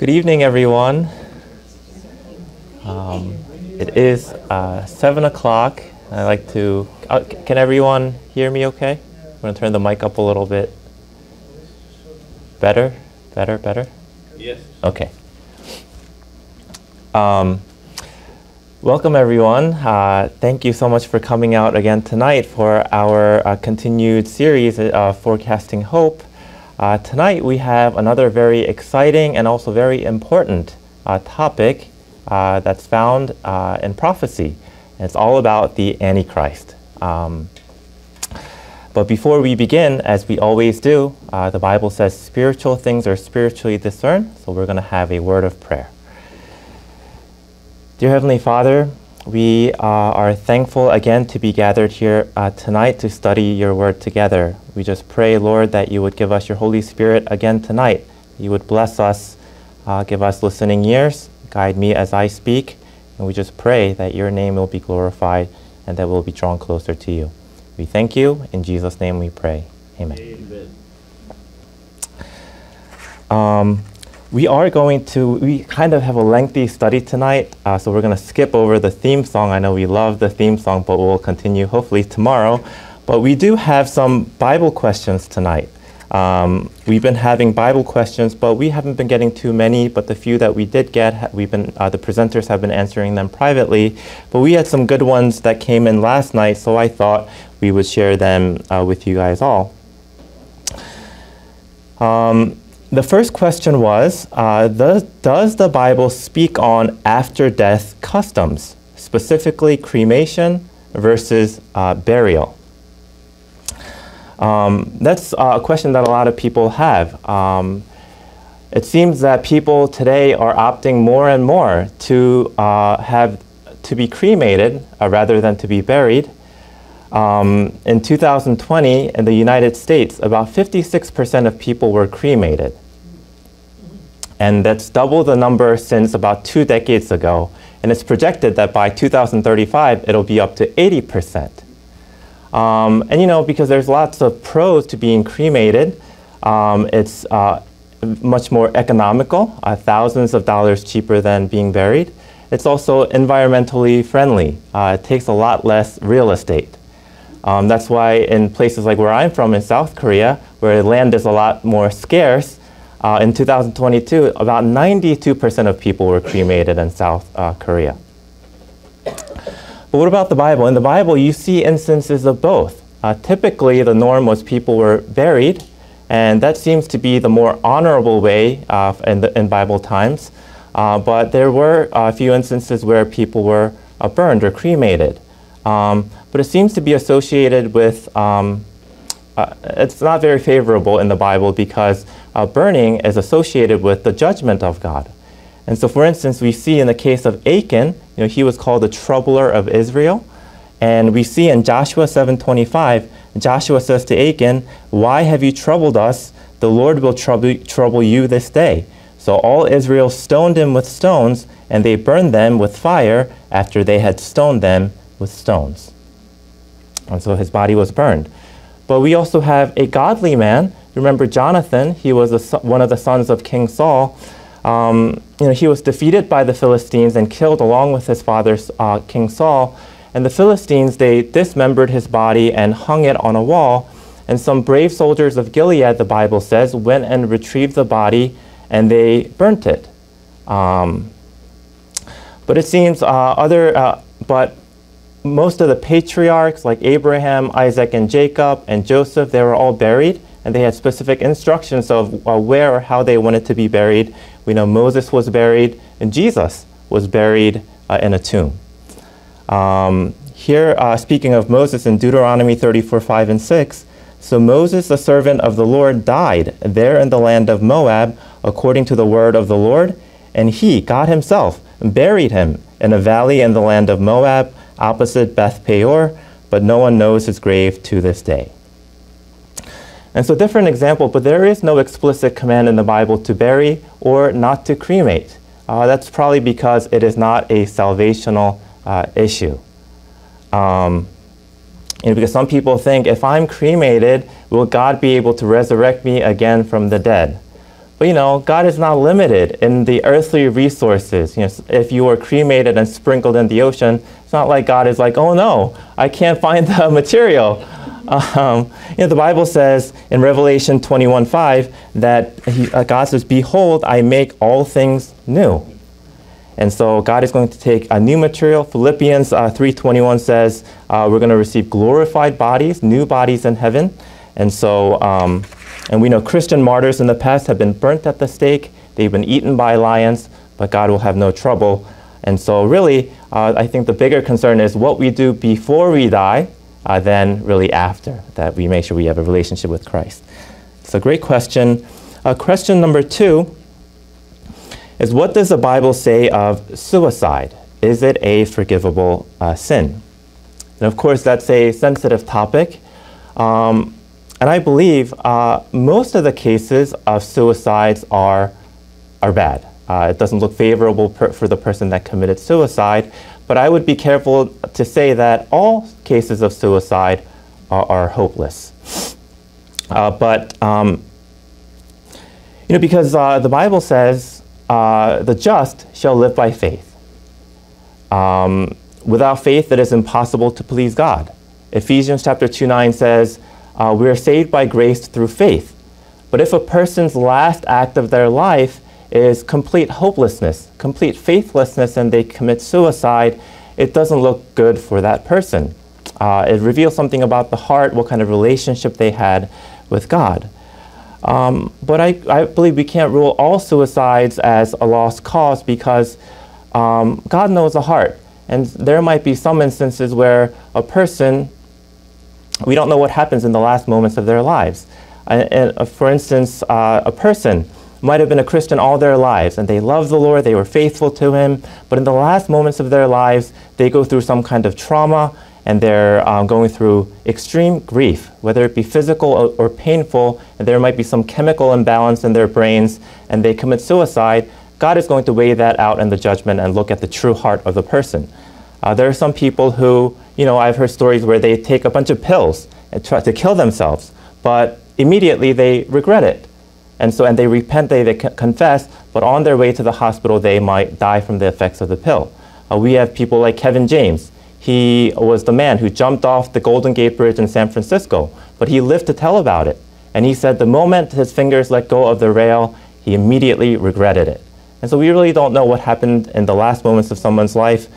Good evening, everyone. Um, it is uh, 7 o'clock. I'd like to. Uh, can everyone hear me okay? I'm going to turn the mic up a little bit. Better? Better? Better? Yes. Okay. Um, welcome, everyone. Uh, thank you so much for coming out again tonight for our uh, continued series, uh, Forecasting Hope. Uh, tonight we have another very exciting and also very important uh, topic uh, that's found uh, in prophecy. And it's all about the Antichrist. Um, but before we begin, as we always do, uh, the Bible says spiritual things are spiritually discerned, so we're going to have a word of prayer. Dear Heavenly Father, we uh, are thankful again to be gathered here uh, tonight to study your word together. We just pray, Lord, that you would give us your Holy Spirit again tonight. You would bless us, uh, give us listening ears, guide me as I speak, and we just pray that your name will be glorified and that we'll be drawn closer to you. We thank you. In Jesus' name we pray. Amen. Amen. Um, we are going to, we kind of have a lengthy study tonight, uh, so we're going to skip over the theme song. I know we love the theme song, but we'll continue hopefully tomorrow. But we do have some Bible questions tonight. Um, we've been having Bible questions, but we haven't been getting too many. But the few that we did get, we've been uh, the presenters have been answering them privately. But we had some good ones that came in last night, so I thought we would share them uh, with you guys all. Um, the first question was uh, the, Does the Bible speak on after death customs, specifically cremation versus uh, burial? Um, that's a question that a lot of people have. Um, it seems that people today are opting more and more to uh, have to be cremated uh, rather than to be buried. Um, in 2020, in the United States, about 56% of people were cremated. And that's double the number since about two decades ago. And it's projected that by 2035, it'll be up to 80%. Um, and you know, because there's lots of pros to being cremated, um, it's uh, much more economical, uh, thousands of dollars cheaper than being buried. It's also environmentally friendly. Uh, it takes a lot less real estate. Um, that's why in places like where I'm from in South Korea, where land is a lot more scarce, uh, in 2022, about 92% of people were cremated in South uh, Korea. But what about the Bible? In the Bible, you see instances of both. Uh, typically, the norm was people were buried, and that seems to be the more honorable way uh, in, the, in Bible times. Uh, but there were a few instances where people were uh, burned or cremated. Um, but it seems to be associated with, um, uh, it's not very favorable in the Bible because uh, burning is associated with the judgment of God. And so, for instance, we see in the case of Achan, you know, he was called the troubler of Israel. And we see in Joshua 7:25, Joshua says to Achan, "Why have you troubled us? The Lord will trouble, trouble you this day." So all Israel stoned him with stones, and they burned them with fire after they had stoned them with stones. And so his body was burned. But we also have a godly man. Remember Jonathan? He was one of the sons of King Saul. Um, you know, he was defeated by the Philistines and killed along with his father, uh, King Saul. And the Philistines, they dismembered his body and hung it on a wall. And some brave soldiers of Gilead, the Bible says, went and retrieved the body and they burnt it. Um, but it seems uh, other, uh, but most of the patriarchs like Abraham, Isaac, and Jacob, and Joseph, they were all buried and they had specific instructions of uh, where or how they wanted to be buried. We know Moses was buried, and Jesus was buried uh, in a tomb. Um, here, uh, speaking of Moses in Deuteronomy 34 5 and 6, so Moses, the servant of the Lord, died there in the land of Moab, according to the word of the Lord, and he, God himself, buried him in a valley in the land of Moab, opposite Beth Peor, but no one knows his grave to this day. And so, different example, but there is no explicit command in the Bible to bury or not to cremate. Uh, that's probably because it is not a salvational uh, issue. Um, know, because some people think if I'm cremated, will God be able to resurrect me again from the dead? But you know, God is not limited in the earthly resources. You know, if you were cremated and sprinkled in the ocean, it's not like God is like, oh no, I can't find the material. Um, you know, the Bible says in Revelation 21:5 that he, uh, God says, "Behold, I make all things new." And so God is going to take a new material. Philippians uh, 3:21 says uh, we're going to receive glorified bodies, new bodies in heaven. And so um, and we know Christian martyrs in the past have been burnt at the stake, they've been eaten by lions, but God will have no trouble. And so, really, uh, I think the bigger concern is what we do before we die, uh, than really after, that we make sure we have a relationship with Christ. It's a great question. Uh, question number two is what does the Bible say of suicide? Is it a forgivable uh, sin? And of course, that's a sensitive topic. Um, and I believe uh, most of the cases of suicides are, are bad. Uh, it doesn't look favorable per, for the person that committed suicide, but I would be careful to say that all cases of suicide are, are hopeless. Uh, but, um, you know, because uh, the Bible says uh, the just shall live by faith. Um, without faith, it is impossible to please God. Ephesians chapter 2 9 says, uh, we are saved by grace through faith. But if a person's last act of their life is complete hopelessness, complete faithlessness, and they commit suicide, it doesn't look good for that person. Uh, it reveals something about the heart, what kind of relationship they had with God. Um, but I, I, believe we can't rule all suicides as a lost cause because um, God knows the heart. And there might be some instances where a person we don't know what happens in the last moments of their lives. And, uh, for instance, uh, a person might have been a Christian all their lives and they loved the Lord, they were faithful to Him, but in the last moments of their lives, they go through some kind of trauma and they're um, going through extreme grief, whether it be physical or, or, painful, and there might be some chemical imbalance in their brains, and they commit suicide. God is going to weigh that out in the judgment and look at the true heart of the person. Uh, there are some people who, you know, I've heard stories where they take a bunch of pills and try to kill themselves, but immediately they regret it. And so, and they repent, they, they confess, but on their way to the hospital, they might die from the effects of the pill. Uh, we have people like Kevin James. He was the man who jumped off the Golden Gate Bridge in San Francisco, but he lived to tell about it. And he said the moment his fingers let go of the rail, he immediately regretted it. And so we really don't know what happened in the last moments of someone's life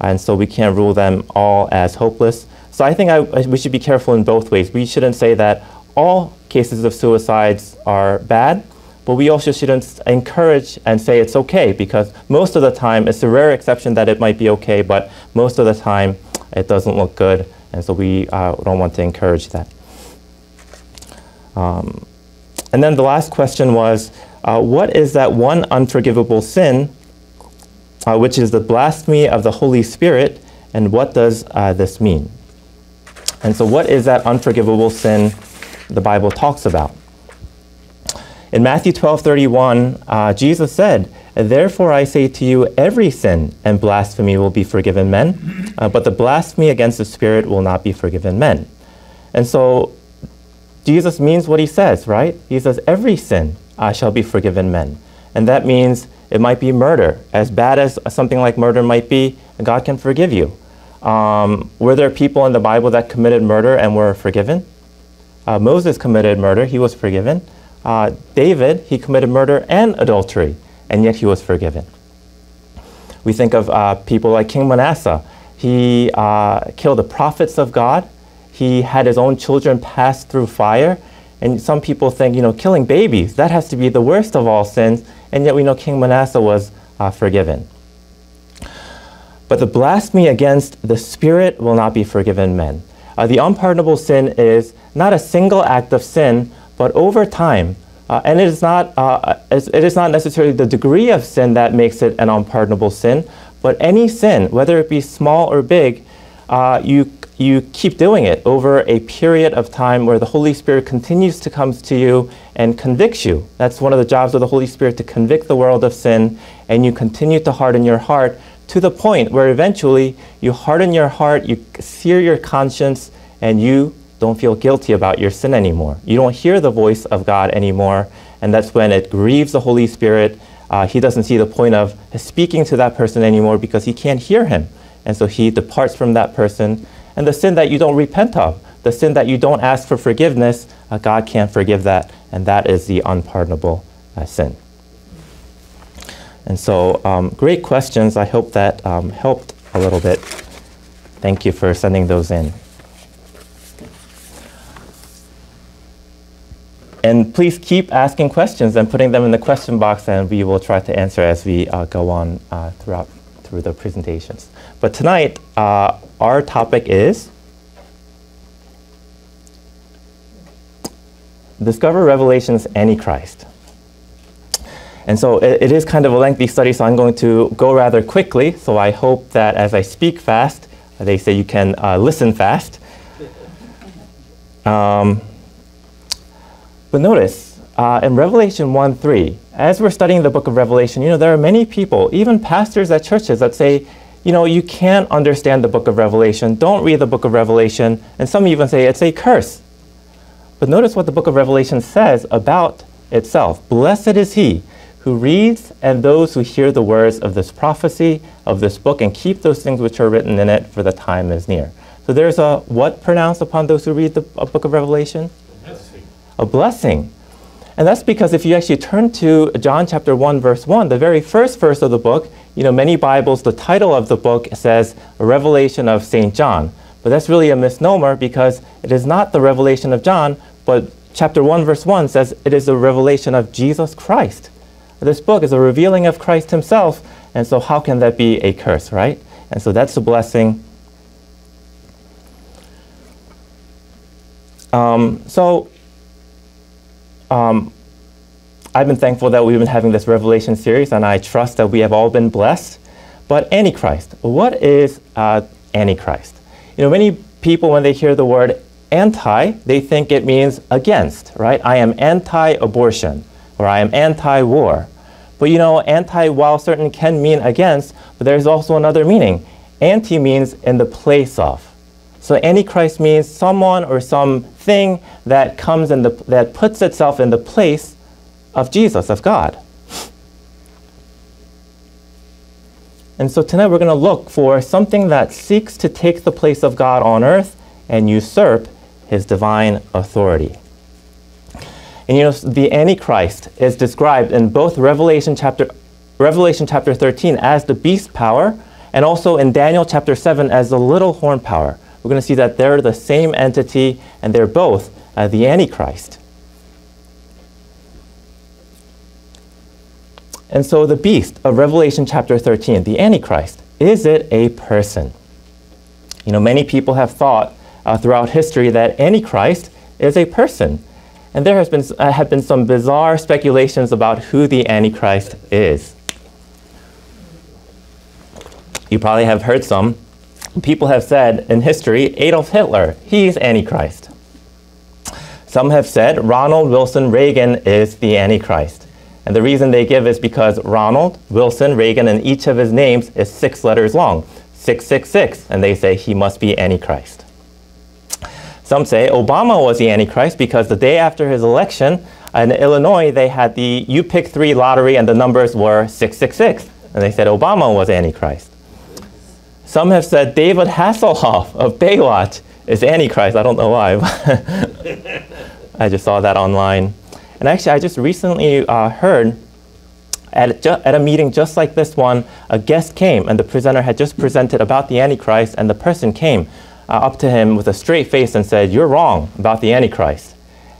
and so we can't rule them all as hopeless. So I think I, we should be careful in both ways. We shouldn't say that all cases of suicides are bad, but we also shouldn't encourage and say it's okay because most of the time it's a rare exception that it might be okay, but most of the time it doesn't look good, and so we uh, don't want to encourage that. Um, and then the last question was, uh, what is that one unforgivable sin uh, which is the blasphemy of the Holy Spirit. And what does uh, this mean? And so, what is that unforgivable sin the Bible talks about? In Matthew 12 31, uh, Jesus said, Therefore I say to you, every sin and blasphemy will be forgiven men, uh, but the blasphemy against the Spirit will not be forgiven men. And so, Jesus means what he says, right? He says, Every sin uh, shall be forgiven men. And that means it might be murder. As bad as something like murder might be, God can forgive you. Um, were there people in the Bible that committed murder and were forgiven? Uh, Moses committed murder, he was forgiven. Uh, David, he committed murder and adultery, and yet he was forgiven. We think of uh, people like King Manasseh. He uh, killed the prophets of God. He had his own children pass through fire. And some people think, you know, killing babies, that has to be the worst of all sins and yet we know King Manasseh was uh, forgiven. But the blasphemy against the Spirit will not be forgiven men. Uh, the unpardonable sin is not a single act of sin, but over time. Uh, and it is, not, uh, it is not necessarily the degree of sin that makes it an unpardonable sin, but any sin, whether it be small or big, uh, you you keep doing it over a period of time where the Holy Spirit continues to come to you and convicts you. That's one of the jobs of the Holy Spirit to convict the world of sin, and you continue to harden your heart to the point where eventually you harden your heart, you sear your conscience, and you don't feel guilty about your sin anymore. You don't hear the voice of God anymore, and that's when it grieves the Holy Spirit. Uh, he doesn't see the point of speaking to that person anymore because he can't hear him. And so he departs from that person. And the sin that you don't repent of, the sin that you don't ask for forgiveness, uh, God can't forgive that, and that is the unpardonable uh, sin. And so, um, great questions. I hope that um, helped a little bit. Thank you for sending those in. And please keep asking questions and putting them in the question box, and we will try to answer as we uh, go on uh, throughout through the presentations. But tonight, uh, our topic is Discover Revelation's Antichrist. And so it, it is kind of a lengthy study, so I'm going to go rather quickly. So I hope that as I speak fast, they say you can uh, listen fast. Um, but notice uh, in Revelation 1 3, as we're studying the book of Revelation, you know, there are many people, even pastors at churches, that say, you know, you can't understand the book of Revelation, don't read the book of Revelation, and some even say it's a curse. But notice what the book of Revelation says about itself. Blessed is he who reads and those who hear the words of this prophecy, of this book, and keep those things which are written in it, for the time is near. So there's a what pronounced upon those who read the book of Revelation? A blessing. A blessing. And that's because if you actually turn to John chapter 1, verse 1, the very first verse of the book, you know, many Bibles, the title of the book says a revelation of St. John. But that's really a misnomer because it is not the revelation of John, but chapter 1, verse 1 says it is a revelation of Jesus Christ. This book is a revealing of Christ himself, and so how can that be a curse, right? And so that's a blessing. Um, so, um, I've been thankful that we've been having this Revelation series, and I trust that we have all been blessed. But Antichrist, what is uh, Antichrist? You know, many people, when they hear the word anti, they think it means against, right? I am anti abortion or I am anti war. But you know, anti, while certain can mean against, but there's also another meaning. Anti means in the place of. So Antichrist means someone or something that comes in the, that puts itself in the place of Jesus, of God. And so tonight we're going to look for something that seeks to take the place of God on earth and usurp his divine authority. And you know, the Antichrist is described in both Revelation chapter, Revelation chapter 13 as the beast power, and also in Daniel chapter 7 as the little horn power. We're going to see that they're the same entity, and they're both uh, the Antichrist. And so the beast of Revelation chapter 13, the Antichrist, is it a person? You know, many people have thought uh, throughout history that Antichrist is a person. And there has been, uh, have been some bizarre speculations about who the Antichrist is. You probably have heard some. People have said in history, Adolf Hitler, he's Antichrist. Some have said Ronald Wilson Reagan is the Antichrist. And the reason they give is because Ronald, Wilson, Reagan, and each of his names is six letters long, 666, and they say he must be Antichrist. Some say Obama was the Antichrist because the day after his election in Illinois, they had the You Pick Three lottery and the numbers were 666. And they said Obama was Antichrist. Some have said David Hasselhoff of Baywatch is Antichrist. I don't know why. I just saw that online. And actually, I just recently uh, heard at, at a meeting just like this one, a guest came and the presenter had just presented about the Antichrist, and the person came uh, up to him with a straight face and said, You're wrong about the Antichrist.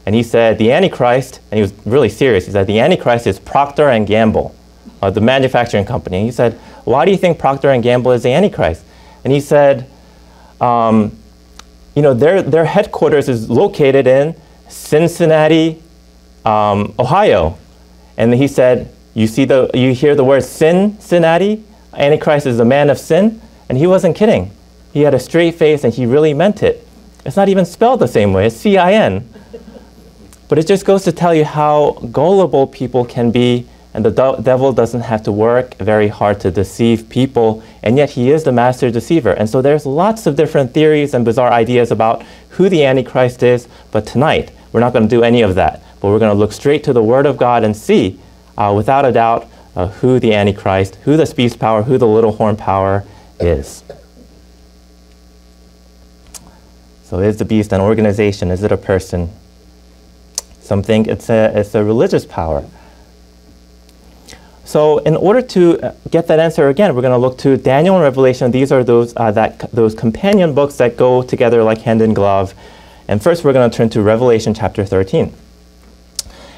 And he said, The Antichrist, and he was really serious, he said, The Antichrist is Procter and Gamble, uh, the manufacturing company. He said, Why do you think Procter and Gamble is the Antichrist? And he said, um, You know, their, their headquarters is located in Cincinnati, um, Ohio. And he said, you see the, you hear the word sin, Cincinnati? Antichrist is a man of sin. And he wasn't kidding. He had a straight face and he really meant it. It's not even spelled the same way, it's C I N. But it just goes to tell you how gullible people can be and the do- devil doesn't have to work very hard to deceive people, and yet he is the master deceiver. And so there's lots of different theories and bizarre ideas about who the Antichrist is, but tonight we're not going to do any of that. But we're going to look straight to the Word of God and see, uh, without a doubt, uh, who the Antichrist, who the beast power, who the little horn power is. So is the beast an organization? Is it a person? Some think it's a, it's a religious power. So in order to uh, get that answer again, we're going to look to Daniel and Revelation. These are those, uh, that, those companion books that go together like hand in glove. And first we're going to turn to Revelation chapter 13.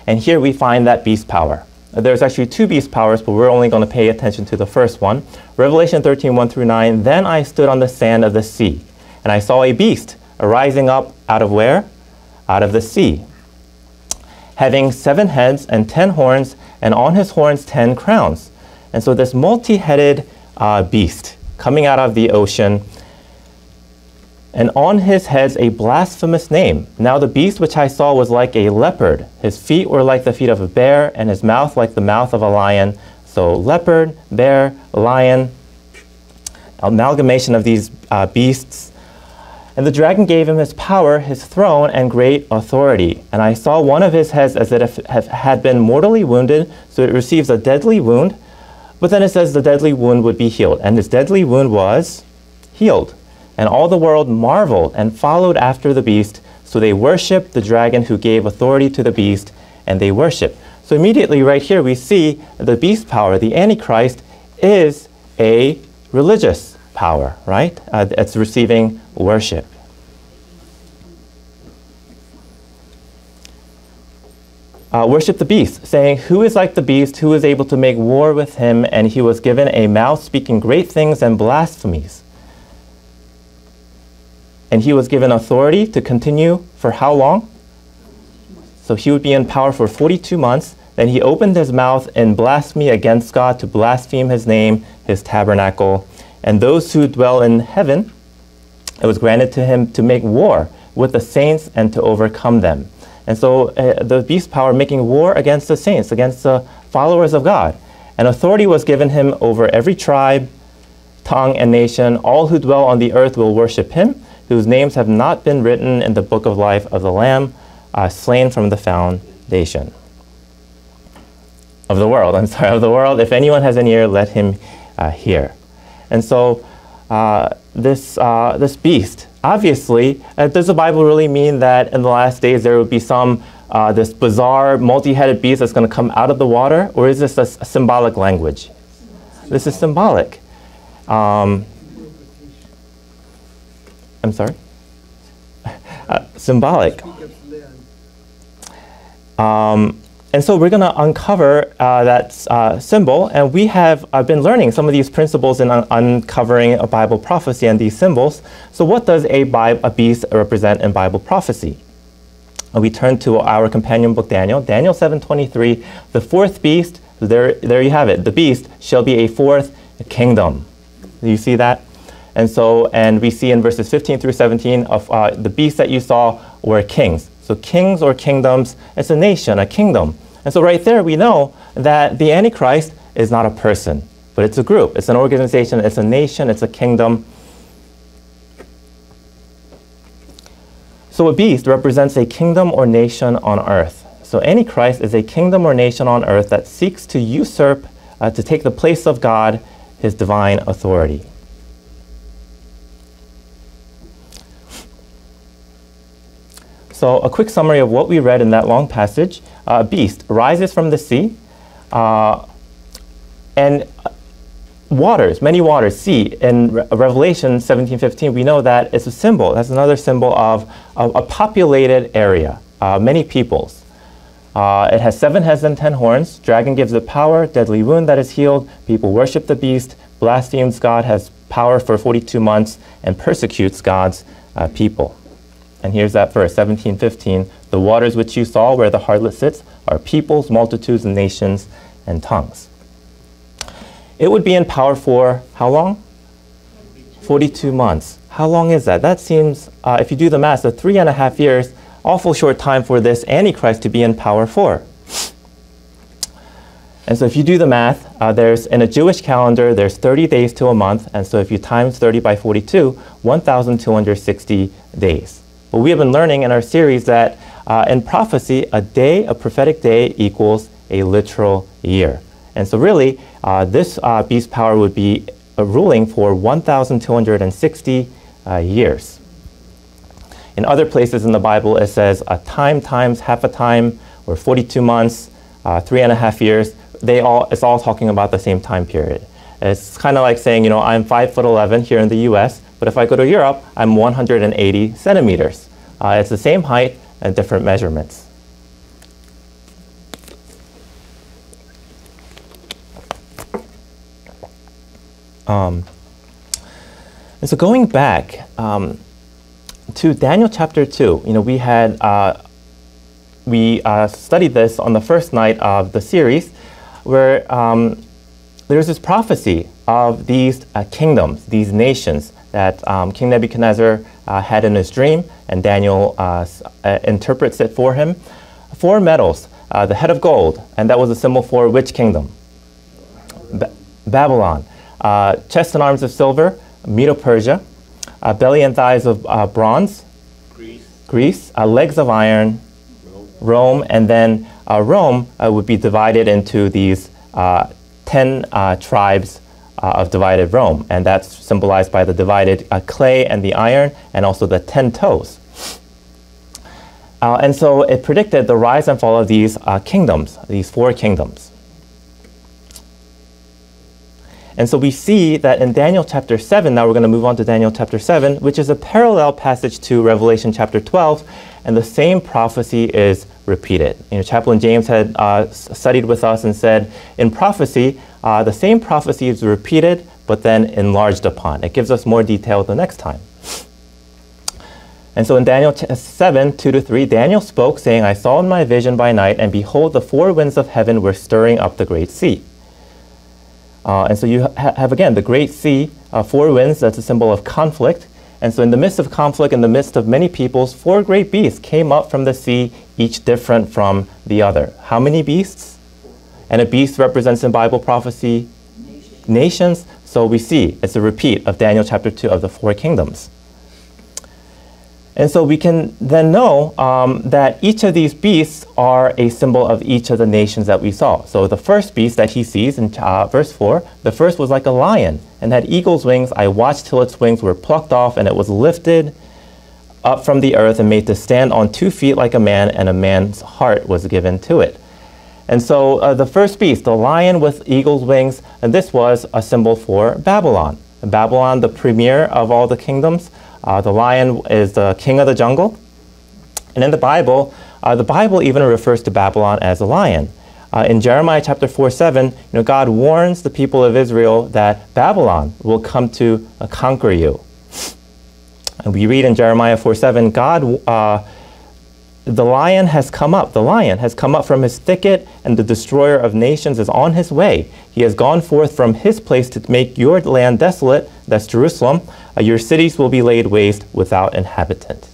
And here we find that beast power. There's actually two beast powers, but we're only going to pay attention to the first one. Revelation 13, 1 through 9. Then I stood on the sand of the sea, and I saw a beast arising up out of where? Out of the sea, having seven heads and ten horns, and on his horns ten crowns. And so this multi headed uh, beast coming out of the ocean, and on his heads a blasphemous name. Now the beast which I saw was like a leopard. His feet were like the feet of a bear, and his mouth like the mouth of a lion. So leopard, bear, lion, amalgamation of these uh, beasts and the dragon gave him his power, his throne, and great authority. And I saw one of his heads as if it had been mortally wounded, so it receives a deadly wound. But then it says the deadly wound would be healed. And this deadly wound was healed. And all the world marveled and followed after the beast. So they worshiped the dragon who gave authority to the beast, and they worship. So immediately, right here, we see the beast power, the Antichrist, is a religious power, right? Uh, it's receiving worship. Uh, worship the beast, saying, Who is like the beast? Who is able to make war with him? And he was given a mouth speaking great things and blasphemies. And he was given authority to continue for how long? So he would be in power for 42 months. Then he opened his mouth in blasphemy against God to blaspheme his name, his tabernacle. And those who dwell in heaven it was granted to him to make war with the saints and to overcome them. And so uh, the beast power making war against the saints, against the followers of God. And authority was given him over every tribe, tongue, and nation. All who dwell on the earth will worship him, whose names have not been written in the book of life of the Lamb, uh, slain from the foundation of the world. I'm sorry, of the world. If anyone has an ear, let him uh, hear. And so uh, this, uh, this beast. Obviously, uh, does the Bible really mean that in the last days there will be some uh, this bizarre multi-headed beast that's going to come out of the water, or is this a, a symbolic language? This is symbolic. Um, I'm sorry. Uh, symbolic. Um, and so we're going to uncover uh, that uh, symbol, and we have uh, been learning some of these principles in un uncovering a Bible prophecy and these symbols. So what does a, a beast represent in Bible prophecy? we turn to our companion book, Daniel. Daniel 7.23, the fourth beast, there, there you have it. The beast shall be a fourth kingdom. Do you see that? And so, and we see in verses 15 through 17 of uh, the beasts that you saw were kings. So kings or kingdoms, it's a nation, a kingdom. And so right there we know that the Antichrist is not a person, but it's a group, it's an organization, it's a nation, it's a kingdom. So a beast represents a kingdom or nation on earth. So Antichrist is a kingdom or nation on earth that seeks to usurp, uh, to take the place of God, his divine authority. So a quick summary of what we read in that long passage. Uh, beast rises from the sea, uh, and waters, many waters, sea. In Re Revelation 17:15, we know that it's a symbol. That's another symbol of, a populated area, uh, many peoples. Uh, it has seven heads and ten horns. Dragon gives it power, deadly wound that is healed. People worship the beast, blasphemes God, has power for 42 months, and persecutes God's uh, people. And here's that verse, 17:15. The waters which you saw where the harlot sits are peoples, multitudes, and nations, and tongues. It would be in power for how long? 42 months. How long is that? That seems, uh, if you do the math, the three and a half years, awful short time for this Antichrist to be in power for. And so if you do the math, uh, there's in a Jewish calendar, there's 30 days to a month. And so if you times 30 by 42, 1,260 days. But we have been learning in our series that uh, in prophecy, a day, a prophetic day, equals a literal year. And so really, uh, this uh, beast power would be a ruling for 1,260 uh, years. In other places in the Bible, it says a time times half a time, or 42 months, uh, three and a half years they all, it's all talking about the same time period. It's kind of like saying, you know, I'm 5 foot 11 here in the US, but if I go to Europe, I'm 180 centimeters. Uh, it's the same height and different measurements. Um, and so going back um, to Daniel chapter 2, you know, we had, uh, we uh, studied this on the first night of the series, where um, there's this prophecy of these uh, kingdoms, these nations that um, King Nebuchadnezzar uh, had in his dream, and Daniel uh, uh interprets it for him. Four metals, uh, the head of gold, and that was a symbol for which kingdom? Ba Babylon. Uh, chest and arms of silver, Medo Persia. belly and thighs of bronze, Greece. Greece. legs of iron, Rome, Rome and then uh, Rome uh, would be divided into these uh, 10 tribes of divided Rome, and that's symbolized by the divided clay and the iron, and also the 10 toes. Uh, and so it predicted the rise and fall of these uh, kingdoms, these four kingdoms. And so we see that in Daniel chapter 7, now we're going to move on to Daniel chapter 7, which is a parallel passage to Revelation chapter 12, and the same prophecy is repeated. You know, Chaplain James had uh, studied with us and said, in prophecy, uh, the same prophecy is repeated, but then enlarged upon. It gives us more detail the next time. And so in Daniel 7, 2 to 3, Daniel spoke, saying, I saw in my vision by night, and behold, the four winds of heaven were stirring up the great sea. Uh, and so you ha have again the great sea, uh, four winds, that's a symbol of conflict. And so, in the midst of conflict, in the midst of many peoples, four great beasts came up from the sea, each different from the other. How many beasts? And a beast represents in Bible prophecy nations. nations. So we see it's a repeat of Daniel chapter 2 of the four kingdoms. And so we can then know um, that each of these beasts are a symbol of each of the nations that we saw. So the first beast that he sees in uh, verse 4, the first was like a lion and had eagle's wings. I watched till its wings were plucked off and it was lifted up from the earth and made to stand on two feet like a man, and a man's heart was given to it. And so uh, the first beast, the lion with eagle's wings, and this was a symbol for Babylon. Babylon, the premier of all the kingdoms. Uh, the lion is the king of the jungle. And in the Bible, uh, the Bible even refers to Babylon as a lion. Uh, in Jeremiah chapter 4 7, you know, God warns the people of Israel that Babylon will come to uh, conquer you. And we read in Jeremiah 4 7, God, uh, the lion has come up, the lion has come up from his thicket, and the destroyer of nations is on his way. He has gone forth from his place to make your land desolate, that's Jerusalem. Uh, your cities will be laid waste without inhabitant.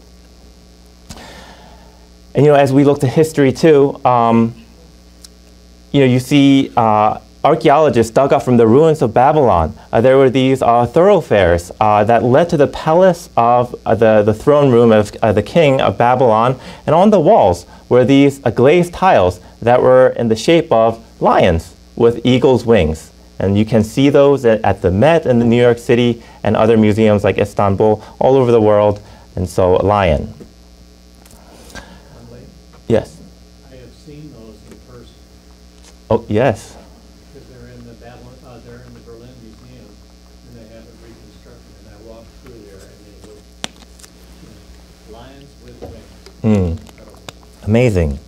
And you know, as we look to history too, um, you know, you see uh, archaeologists dug up from the ruins of Babylon. Uh, there were these uh, thoroughfares uh, that led to the palace of uh, the, the throne room of uh, the king of Babylon. And on the walls were these glazed tiles that were in the shape of lions with eagle's wings. And you can see those at, at the Met in New York City and other museums like Istanbul all over the world. And so, a lion. Yes. I have seen those in person. Oh, yes. Because they're in the Babylon, uh, they're in the Berlin Museum, and they have it reconstructed, and I walked through there, and they look, you know, lions with wings. Mm. Amazing.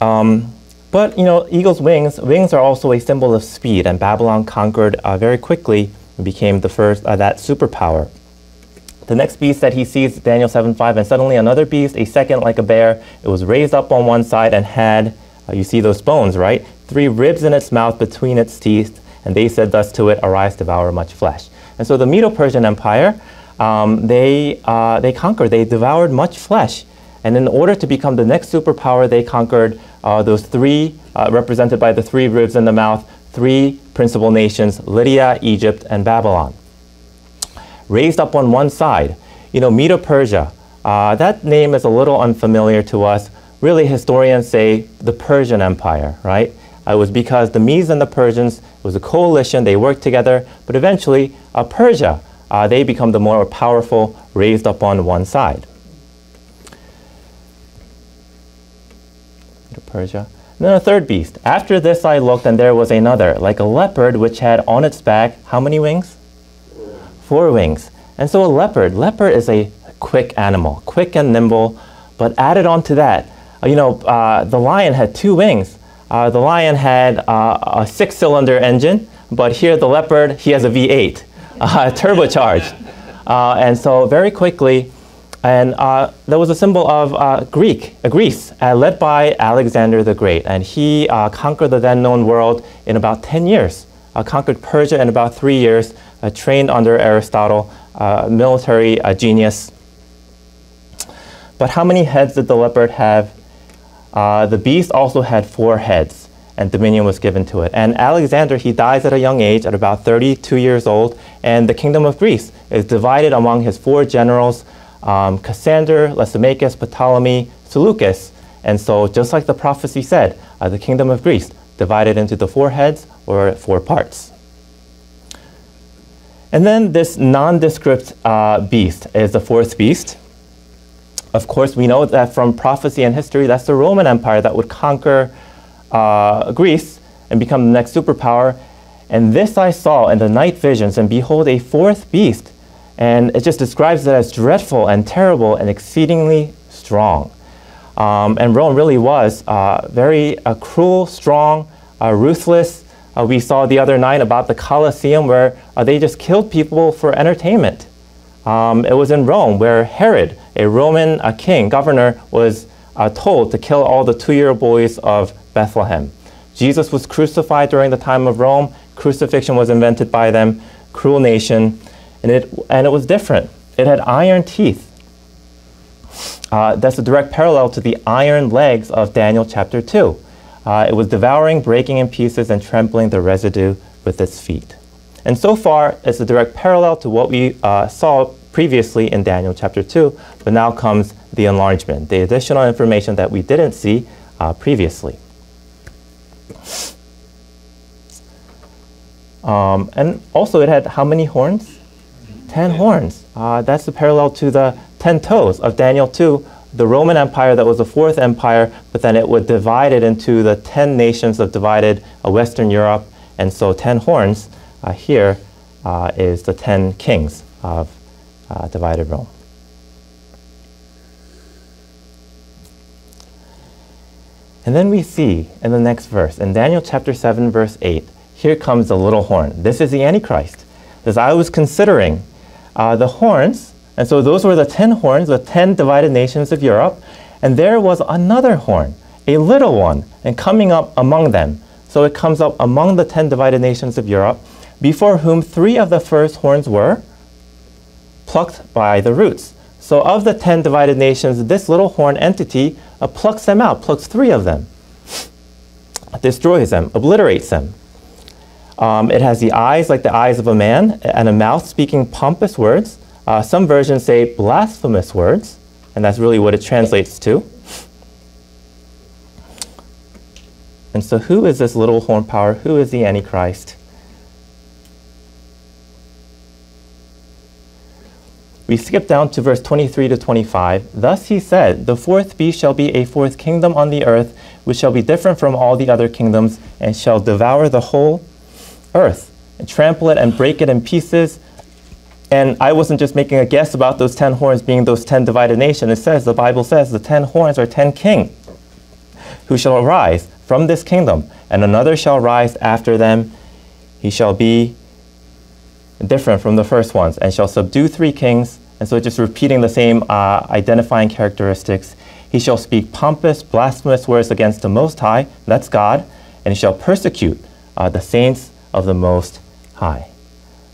Um, but, you know, eagle's wings, wings are also a symbol of speed, and Babylon conquered uh, very quickly and became the first, uh, that superpower. The next beast that he sees, Daniel 7 5, and suddenly another beast, a second like a bear. It was raised up on one side and had, uh, you see those bones, right? Three ribs in its mouth between its teeth. And they said thus to it, Arise, devour much flesh. And so the Medo Persian Empire, um, they, uh, they conquered, they devoured much flesh. And in order to become the next superpower, they conquered uh, those three, uh, represented by the three ribs in the mouth, three principal nations Lydia, Egypt, and Babylon. Raised up on one side, you know, Medo Persia, uh, that name is a little unfamiliar to us. Really, historians say the Persian Empire, right? It was because the Medes and the Persians was a coalition, they worked together, but eventually, uh, Persia, uh, they become the more powerful, raised up on one side. Persia. And then a third beast. After this I looked, and there was another, like a leopard, which had on its back how many wings? Four wings. And so a leopard, leopard is a quick animal, quick and nimble. But added on to that, uh, you know, uh, the lion had two wings. Uh, the lion had uh, a six-cylinder engine, but here the leopard, he has a V8, uh, turbocharged. Uh, and so very quickly, and uh, there was a symbol of uh, Greek, uh, Greece, led by Alexander the Great. And he conquered the then known world in about 10 years, conquered Persia in about three years, trained under Aristotle, military genius. But how many heads did the leopard have? Uh, the beast also had four heads, and dominion was given to it. And Alexander, he dies at a young age, at about 32 years old, and the kingdom of Greece is divided among his four generals um, Cassander, Lysimachus, Ptolemy, Seleucus. And so, just like the prophecy said, uh, the kingdom of Greece divided into the four heads or four parts. And then this nondescript uh, beast is the fourth beast. Of course, we know that from prophecy and history, that's the Roman Empire that would conquer uh, Greece and become the next superpower. And this I saw in the night visions, and behold, a fourth beast. And it just describes it as dreadful and terrible and exceedingly strong. Um, and Rome really was uh, very uh, cruel, strong, uh, ruthless. Uh, we saw the other night about the Colosseum where uh, they just killed people for entertainment. Um, it was in Rome where Herod, a Roman king, governor, was told to kill all the two year old boys of Bethlehem. Jesus was crucified during the time of Rome. Crucifixion was invented by them. Cruel nation and it, and it was different. It had iron teeth. Uh, that's a direct parallel to the iron legs of Daniel chapter 2. Uh, it was devouring, breaking in pieces, and trampling the residue with its feet. And so far, it's a direct parallel to what we uh, saw previously in Daniel chapter 2, but now comes the enlargement, the additional information that we didn't see uh, previously. Um, and also, it had how many horns? ten horns. Uh, that's the parallel to the ten toes of Daniel 2, the Roman Empire that was the fourth empire, but then it would divide it into the ten nations of divided uh, Western Europe. And so ten horns uh, here uh, is the ten kings of uh, divided Rome. And then we see in the next verse, in Daniel chapter 7, verse 8, here comes the little horn. This is the Antichrist. As I was considering uh, the horns. And so those were the ten horns, the ten divided nations of Europe. And there was another horn, a little one, and coming up among them. So it comes up among the ten divided nations of Europe, before whom three of the first horns were plucked by the roots. So of the ten divided nations, this little horn entity uh, plucks them out, plucks three of them, destroys them, obliterates them. Um, it has the eyes like the eyes of a man and a mouth speaking pompous words. Uh, some versions say blasphemous words, and that's really what it translates to. And so, who is this little horn power? Who is the Antichrist? We skip down to verse 23 to 25. Thus he said, The fourth beast shall be a fourth kingdom on the earth, which shall be different from all the other kingdoms, and shall devour the whole earth and trample it and break it in pieces. And I wasn't just making a guess about those ten horns being those ten divided nations. It says, the Bible says, the ten horns are ten kings who shall arise from this kingdom, and another shall rise after them. He shall be different from the first ones, and shall subdue three kings. And so, just repeating the same uh, identifying characteristics. He shall speak pompous, blasphemous words against the Most High, that's God, and he shall persecute uh, the saints of the Most High.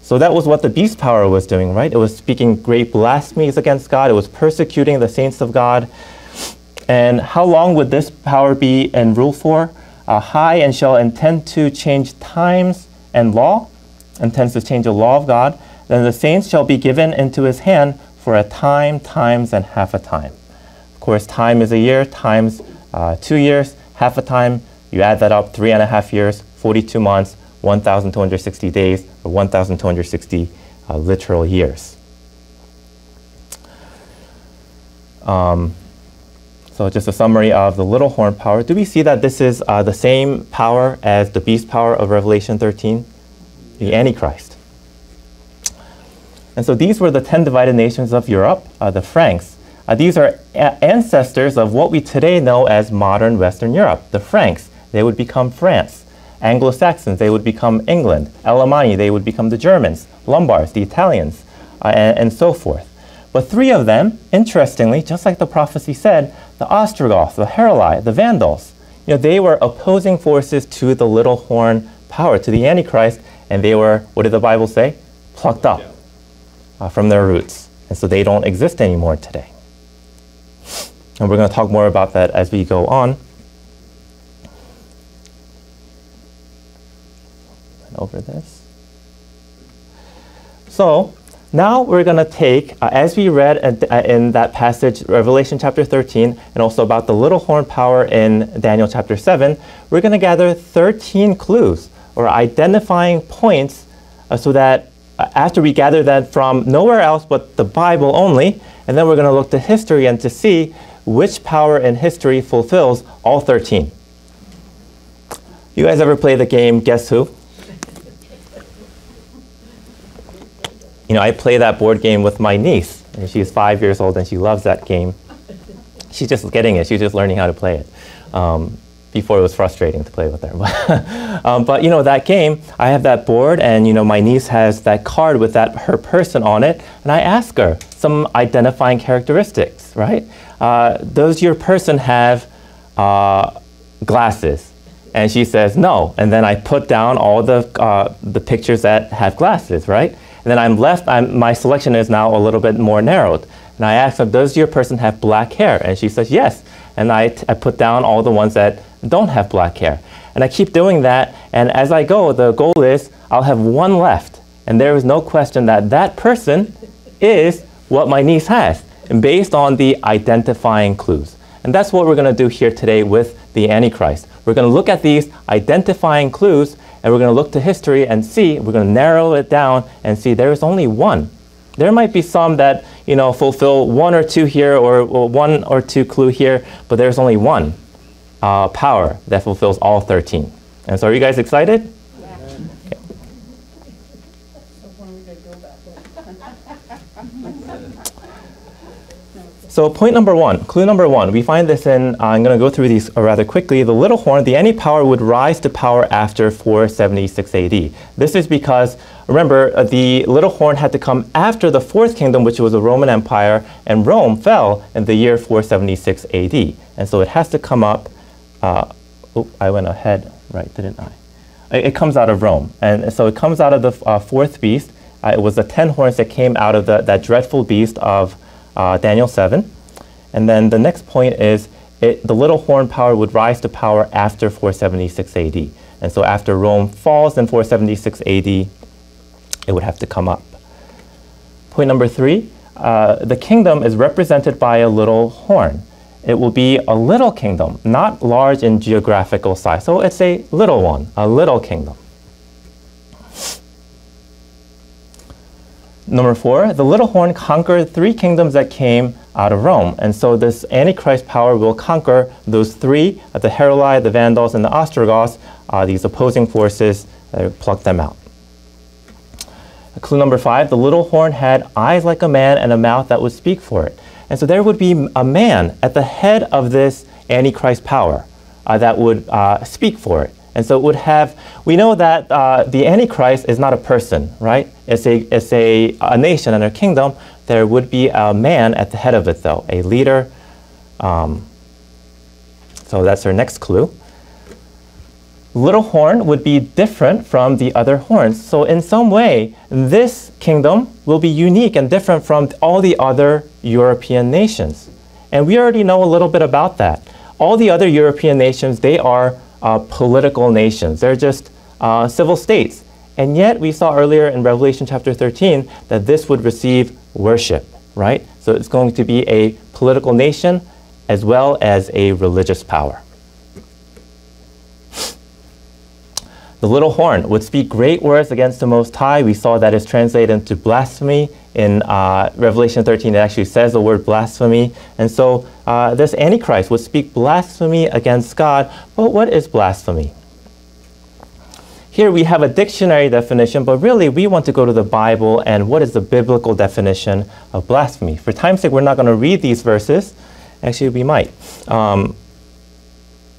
So that was what the beast power was doing, right? It was speaking great blasphemies against God. It was persecuting the saints of God. And how long would this power be in rule for? Uh, high and shall intend to change times and law, intends to change the law of God. Then the saints shall be given into his hand for a time, times, and half a time. Of course, time is a year, times uh, two years, half a time. You add that up, three and a half years, 42 months, 1,260 days, or 1,260 uh, literal years. Um, so just a summary of the little horn power. Do we see that this is uh, the same power as the beast power of Revelation 13? The Antichrist. And so these were the 10 divided nations of Europe, uh, the Franks. Uh, these are ancestors of what we today know as modern Western Europe, the Franks. They would become France. Anglo-Saxons, they would become England. Alemanni, they would become the Germans. Lombards, the Italians, uh, and, and so forth. But three of them, interestingly, just like the prophecy said, the Ostrogoths, the Heruli, the Vandals, you know, they were opposing forces to the little horn power, to the Antichrist, and they were, what did the Bible say? Plucked up uh, from their roots. And so they don't exist anymore today. And we're going to talk more about that as we go on. over this. So now we're going to take, uh, as we read uh, in that passage, Revelation chapter 13, and also about the little horn power in Daniel chapter 7, we're going to gather 13 clues or identifying points uh, so that after we gather that from nowhere else but the Bible only, and then we're going to look to history and to see which power in history fulfills all 13. You guys ever play the game Guess Who? you know, I play that board game with my niece, and she's five years old and she loves that game. She's just getting it, she's just learning how to play it. Um, before it was frustrating to play with her. um, but you know, that game, I have that board, and you know, my niece has that card with that her person on it, and I ask her some identifying characteristics, right? Uh, does your person have uh, glasses? And she says no, and then I put down all the uh, the pictures that have glasses, right? And then I'm left, I'm, my selection is now a little bit more narrowed. And I ask her, does your person have black hair? And she says, yes. And I, I put down all the ones that don't have black hair. And I keep doing that. And as I go, the goal is I'll have one left. And there is no question that that person is what my niece has, based on the identifying clues. And that's what we're going to do here today with the Antichrist. We're going to look at these identifying clues and we're going to look to history and see, we're going to narrow it down and see there is only one. There might be some that, you know, fulfill one or two here or, or one or two clue here, but there's only one uh, power that fulfills all 13. And so are you guys excited? So point number one, clue number one, we find this in, uh, I'm going to go through these rather quickly. The little horn, the any power would rise to power after 476 AD. This is because, remember, uh, the little horn had to come after the fourth kingdom, which was the Roman Empire, and Rome fell in the year 476 AD. And so it has to come up, uh, oh, I went ahead, right, didn't I? It, it comes out of Rome. And so it comes out of the uh, fourth beast. Uh, it was the ten horns that came out of the, that dreadful beast of uh, Daniel 7. And then the next point is it, the little horn power would rise to power after 476 AD. And so after Rome falls in 476 AD, it would have to come up. Point number three, uh, the kingdom is represented by a little horn. It will be a little kingdom, not large in geographical size. So it's a little one, a little kingdom. Number four, the little horn conquered three kingdoms that came out of Rome. And so this Antichrist power will conquer those three, the Heruli, the Vandals, and the Ostrogoths, uh, these opposing forces, pluck them out. Clue number five, the little horn had eyes like a man and a mouth that would speak for it. And so there would be a man at the head of this Antichrist power uh, that would uh, speak for it. And so it would have, we know that uh, the Antichrist is not a person, right? It's a, it's a, a nation and a kingdom. There would be a man at the head of it, though, a leader. Um, so that's our next clue. Little horn would be different from the other horns. So in some way, this kingdom will be unique and different from all the other European nations. And we already know a little bit about that. All the other European nations, they are uh, political nations. They're just uh, civil states. And yet, we saw earlier in Revelation chapter 13 that this would receive worship, right? So it's going to be a political nation as well as a religious power. The little horn would speak great words against the Most High. We saw that is translated into blasphemy. In uh, Revelation 13, it actually says the word blasphemy. And so uh, this Antichrist would speak blasphemy against God. But what is blasphemy? Here we have a dictionary definition, but really we want to go to the Bible and what is the biblical definition of blasphemy. For time's sake, we're not going to read these verses. Actually, we might. Um,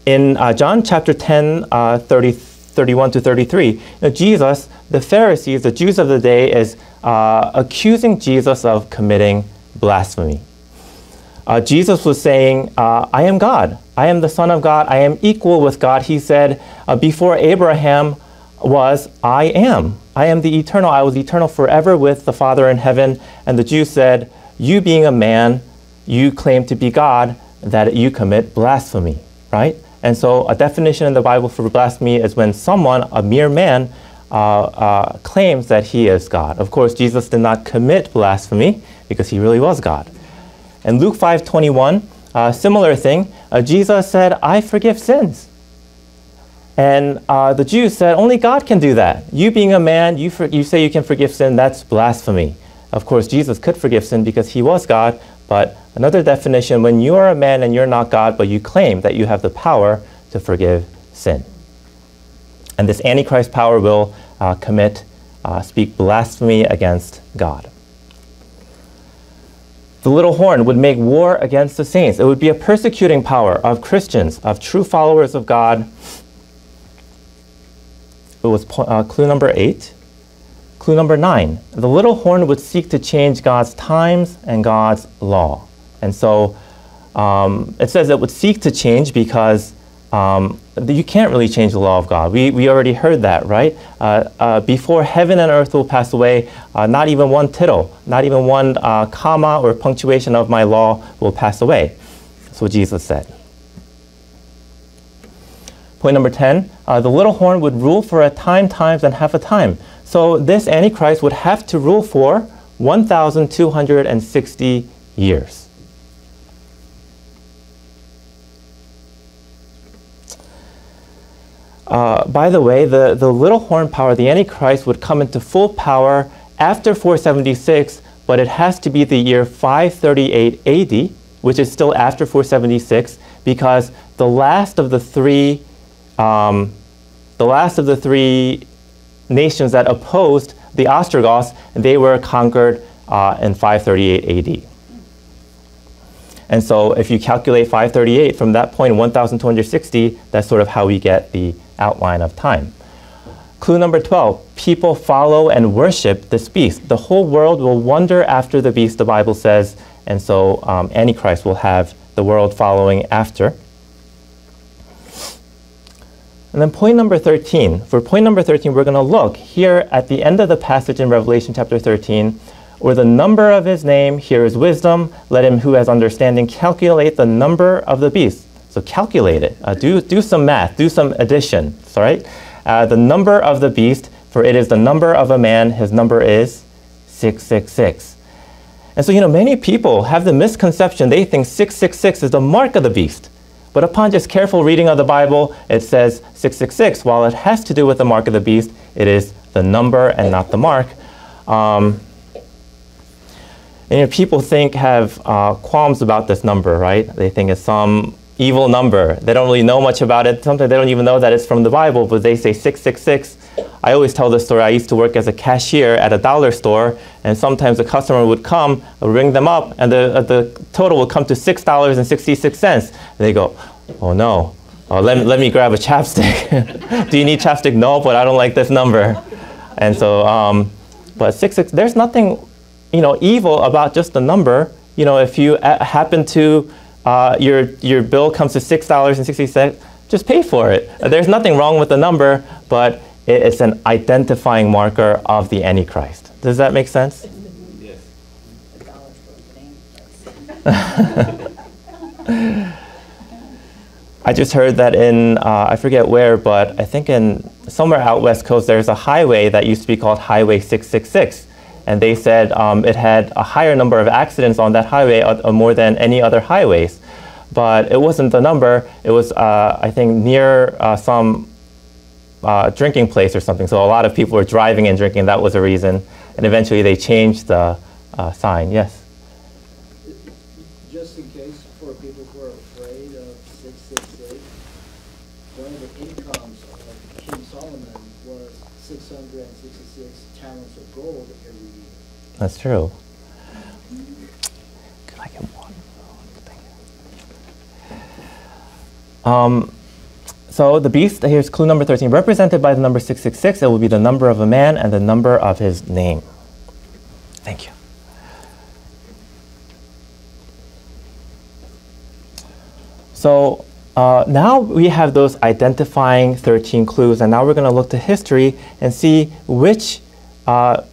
in uh, John chapter 10, uh, 30, 31 to 33, Now, Jesus, the Pharisees, the Jews of the day, is uh, accusing Jesus of committing blasphemy. Uh, Jesus was saying, uh, I am God. I am the Son of God. I am equal with God. He said, uh, Before Abraham was, I am. I am the eternal. I was eternal forever with the Father in heaven. And the Jews said, You being a man, you claim to be God, that you commit blasphemy, right? And so, a definition in the Bible for blasphemy is when someone, a mere man, uh, uh, claims that he is God. Of course, Jesus did not commit blasphemy because he really was God. In Luke 5:21, uh, similar thing, uh, Jesus said, "I forgive sins." And uh, the Jews said, "Only God can do that. You being a man, you, you say you can forgive sin. That's blasphemy." Of course, Jesus could forgive sin because he was God, but Another definition when you are a man and you're not God, but you claim that you have the power to forgive sin. And this Antichrist power will uh, commit, uh, speak blasphemy against God. The little horn would make war against the saints. It would be a persecuting power of Christians, of true followers of God. It was uh, clue number eight. Clue number nine the little horn would seek to change God's times and God's law. And so um, it says it would seek to change because um, you can't really change the law of God. We, we already heard that, right? Uh, uh, before heaven and earth will pass away, uh, not even one tittle, not even one uh, comma or punctuation of my law will pass away. That's what Jesus said. Point number 10 uh, the little horn would rule for a time, times, and half a time. So this Antichrist would have to rule for 1,260 years. Uh, by the way, the, the little horn power, the Antichrist, would come into full power after 476, but it has to be the year 538 AD, which is still after 476, because the last of the three, um, the last of the three nations that opposed the Ostrogoths, they were conquered uh, in 538 AD. And so if you calculate 538 from that point, 1260, that's sort of how we get the outline of time. Clue number 12 people follow and worship this beast. The whole world will wonder after the beast, the Bible says, and so um, Antichrist will have the world following after. And then point number 13. For point number 13, we're going to look here at the end of the passage in Revelation chapter 13, or the number of his name, here is wisdom. Let him who has understanding calculate the number of the beast. So calculate it. Uh, do, do some math, do some addition. Right? Uh, the number of the beast, for it is the number of a man, his number is 666. And so, you know, many people have the misconception, they think 666 is the mark of the beast. But upon just careful reading of the Bible, it says 666. While it has to do with the mark of the beast, it is the number and not the mark. Um, and you know, people think have uh, qualms about this number, right? They think it's some evil number. They don't really know much about it. Sometimes they don't even know that it's from the Bible, but they say 666. I always tell this story. I used to work as a cashier at a dollar store, and sometimes a customer would come, ring them up, and the, uh, the total would come to $6.66. And they go, oh no, oh, let, let me grab a chapstick. Do you need chapstick? No, but I don't like this number. And so, um, but 66, there's nothing, you know, evil about just the number. You know, if you happen to uh, your, your bill comes to $6.60, just pay for it. Uh, there's nothing wrong with the number, but it's an identifying marker of the Antichrist. Does that make sense? I just heard that in, uh, I forget where, but I think in somewhere out west coast, there's a highway that used to be called Highway 666. And they said um, it had a higher number of accidents on that highway, uh, uh, more than any other highways. But it wasn't the number, it was, uh, I think, near uh, some uh, drinking place or something. So a lot of people were driving and drinking, that was a reason. And eventually they changed the sign. Yes? Just in case for people who are afraid of 666, one of the incomes of King Solomon was 666 talents of gold every year. That's true. Can I get Um, so the beast, here's clue number 13, represented by the number 666, it will be the number of a man and the number of his name. Thank you. So uh, now we have those identifying 13 clues, and now we're going to look to history and see which, uh,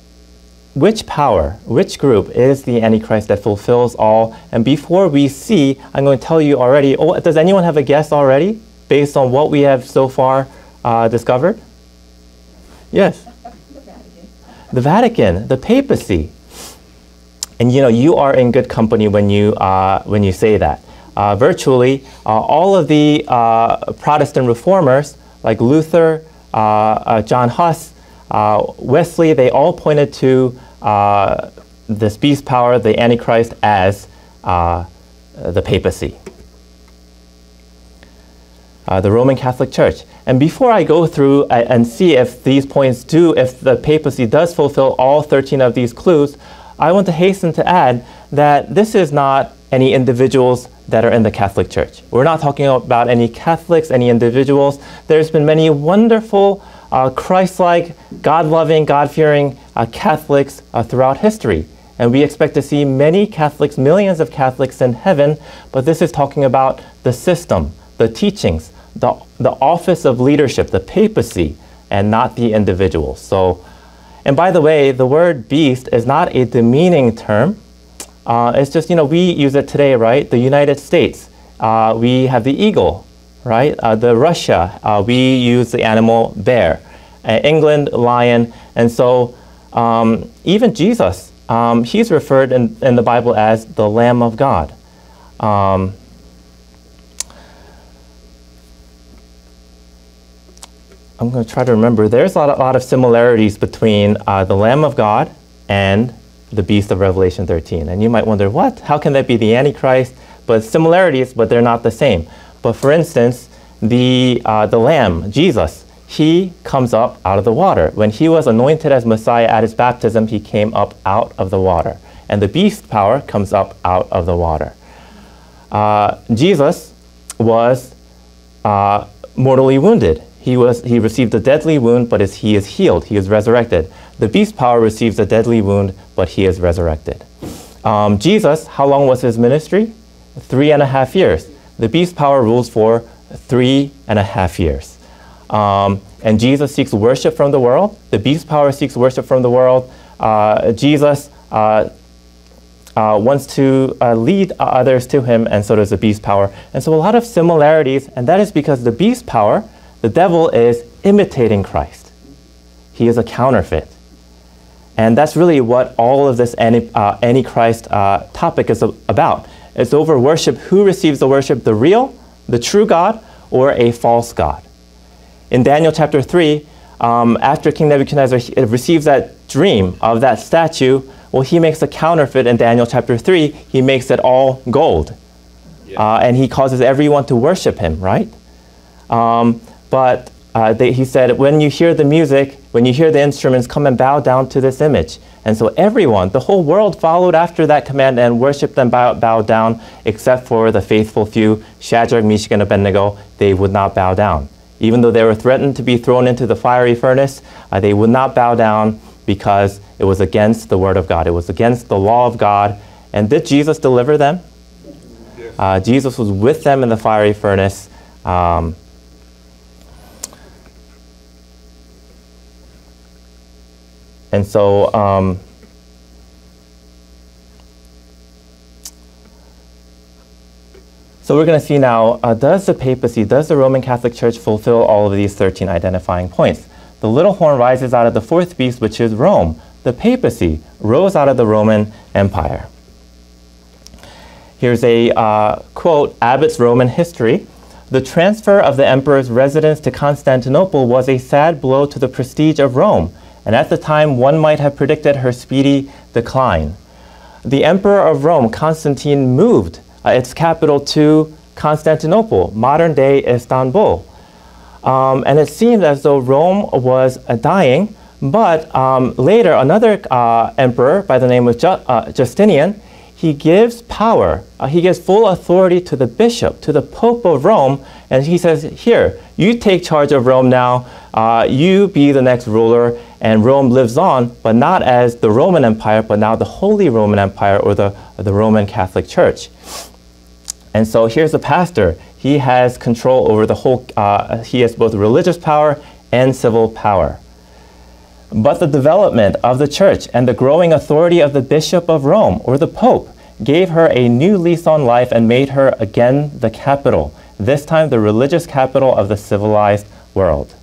which power, which group is the Antichrist that fulfills all. And before we see, I'm going to tell you already. Oh, does anyone have a guess already based on what we have so far uh, discovered? Yes. The Vatican. the Vatican, the papacy. And you know, you are in good company when you, uh, when you say that uh, virtually uh, all of the uh, Protestant reformers, like Luther, John Huss, Wesley, they all pointed to Uh, this beast power, the Antichrist, as uh, the papacy. Uh, the Roman Catholic Church. And before I go through uh, and see if these points do, if the papacy does fulfill all 13 of these clues, I want to hasten to add that this is not any individuals that are in the Catholic Church. We're not talking about any Catholics, any individuals. There's been many wonderful, uh, Christ-like, God-loving, God-fearing uh, Catholics uh, throughout history. And we expect to see many Catholics, millions of Catholics in heaven, but this is talking about the system, the teachings, the, the office of leadership, the papacy, and not the individuals. So, and by the way, the word beast is not a demeaning term. Uh, it's just, you know, we use it today, right? The United States, uh, we have the eagle, right? Uh, the Russia, uh, we use the animal bear. Uh, England, lion. And so um, even Jesus, um, he's referred in, in the Bible as the Lamb of God. Um, I'm going to try to remember. There's a lot, a lot of similarities between uh, the Lamb of God and the beast of Revelation 13. And you might wonder, what? How can that be the Antichrist? But similarities, but they're not the same. But for instance, the, uh, the Lamb, Jesus, he comes up out of the water. When he was anointed as Messiah at his baptism, he came up out of the water. And the beast power comes up out of the water. Uh, Jesus was uh, mortally wounded. He, was, he received a deadly wound, but is, he is healed. He is resurrected. The beast power receives a deadly wound, but he is resurrected. Um, Jesus, how long was his ministry? Three and a half years. The beast power rules for three and a half years. Um, and Jesus seeks worship from the world. The beast power seeks worship from the world. Uh, Jesus uh, uh, wants to uh, lead others to him, and so does the beast power. And so, a lot of similarities, and that is because the beast power, the devil, is imitating Christ. He is a counterfeit. And that's really what all of this anti, uh, Antichrist uh, topic is about. It's over worship. Who receives the worship? The real, the true God, or a false God? In Daniel chapter 3, um, after King Nebuchadnezzar receives that dream of that statue, well, he makes a counterfeit in Daniel chapter 3. He makes it all gold. Yeah. Uh, and he causes everyone to worship him, right? Um, but uh, they, he said, when you hear the music, when you hear the instruments, come and bow down to this image. And so everyone, the whole world followed after that command and worshiped and bow, bowed down, except for the faithful few, Shadrach, Meshach, and Abednego, they would not bow down. Even though they were threatened to be thrown into the fiery furnace, uh, they would not bow down because it was against the word of God. It was against the law of God. And did Jesus deliver them? Uh, Jesus was with them in the fiery furnace. Um, And so, um, So we're going to see now, uh, does the papacy, does the Roman Catholic Church fulfill all of these 13 identifying points? The little horn rises out of the fourth beast, which is Rome. The papacy rose out of the Roman Empire. Here's a uh, quote, Abbott's Roman History. The transfer of the emperor's residence to Constantinople was a sad blow to the prestige of Rome, and at the time one might have predicted her speedy decline. The emperor of Rome, Constantine, moved uh, its capital to Constantinople, modern day Istanbul. Um, and it seemed as though Rome was uh, dying, but um, later another uh, emperor by the name of Ju uh, Justinian he gives power, uh, he gives full authority to the bishop, to the Pope of Rome, and he says, Here, you take charge of Rome now, uh, you be the next ruler, and Rome lives on, but not as the Roman Empire, but now the Holy Roman Empire or the, the Roman Catholic Church. And so here's the pastor. He has control over the whole, uh, he has both religious power and civil power. But the development of the church and the growing authority of the Bishop of Rome or the Pope gave her a new lease on life and made her again the capital, this time the religious capital of the civilized world.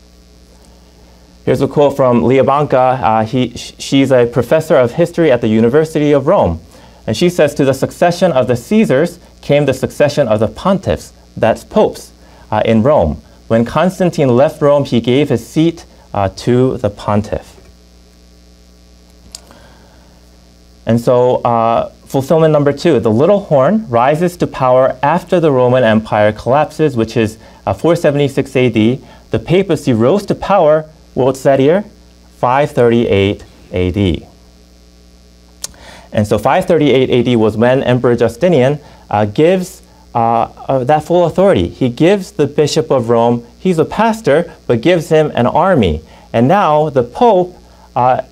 Here's a quote from Liabanca. Uh, he, she's a professor of history at the University of Rome. And she says, To the succession of the Caesars came the succession of the pontiffs, that's popes, uh, in Rome. When Constantine left Rome, he gave his seat uh, to the pontiff. And so, uh, Fulfillment number two, the little horn rises to power after the Roman Empire collapses, which is uh, 476 AD. The papacy rose to power, what's that year? 538 AD. And so 538 AD was when Emperor Justinian uh, gives uh, uh, that full authority. He gives the Bishop of Rome, he's a pastor, but gives him an army. And now the Pope uh,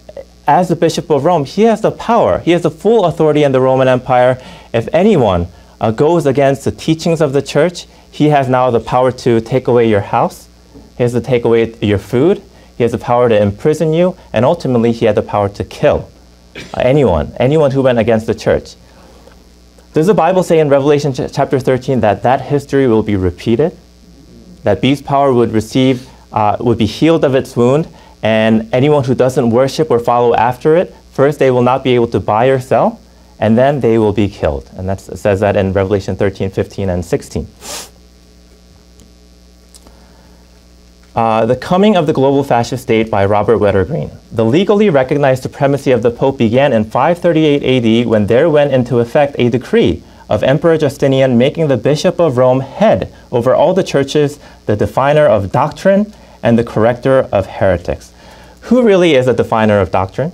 as the Bishop of Rome, he has the power, he has the full authority in the Roman Empire. If anyone uh, goes against the teachings of the church, he has now the power to take away your house, he has to take away your food, he has the power to imprison you, and ultimately, he had the power to kill uh, anyone, anyone who went against the church. Does the Bible say in Revelation ch- chapter 13 that that history will be repeated? That beast power would receive, uh, would be healed of its wound, and anyone who doesn't worship or follow after it, first they will not be able to buy or sell, and then they will be killed. And that says that in Revelation 13, 15, and 16. Uh, the Coming of the Global Fascist State by Robert Weddergreen. The legally recognized supremacy of the Pope began in 538 AD when there went into effect a decree of Emperor Justinian making the Bishop of Rome head over all the churches, the definer of doctrine, and the corrector of heretics. Who really is a definer of doctrine?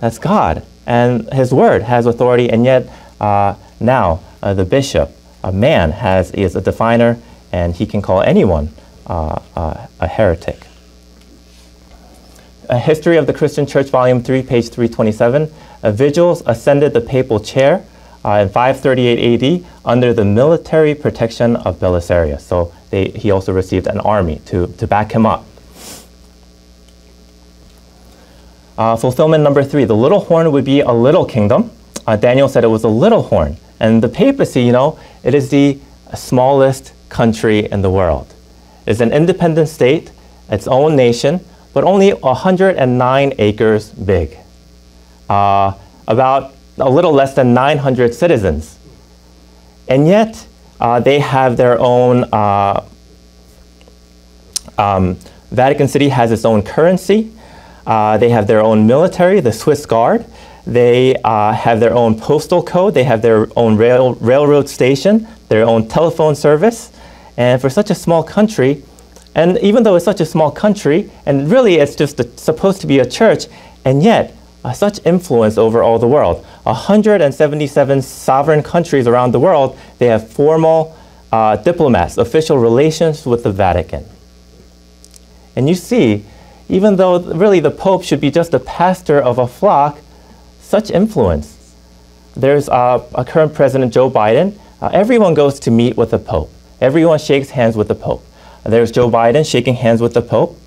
That's God. And his word has authority, and yet uh, now uh, the bishop, a man, has, is a definer, and he can call anyone uh, uh a heretic. A History of the Christian Church, Volume 3, page 327. Vigilius ascended the papal chair uh, in 538 AD under the military protection of Belisarius. So they, he also received an army to, to back him up. Uh, fulfillment number three, the little horn would be a little kingdom. Daniel said it was a little horn. And the papacy, you know, it is the smallest country in the world. It's an independent state, its own nation, but only 109 acres big. Uh, about a little less than 900 citizens. And yet, uh, they have their own, uh, um, Vatican City has its own currency. Uh, they have their own military, the Swiss Guard. They uh, have their own postal code. They have their own rail, railroad station, their own telephone service. And for such a small country, and even though it's such a small country, and really it's just a, supposed to be a church, and yet uh, such influence over all the world. 177 sovereign countries around the world, they have formal uh, diplomats, official relations with the Vatican. And you see, even though really the Pope should be just a pastor of a flock, such influence. There's uh, a current President Joe Biden. Uh, everyone goes to meet with the Pope. Everyone shakes hands with the Pope. There's Joe Biden shaking hands with the Pope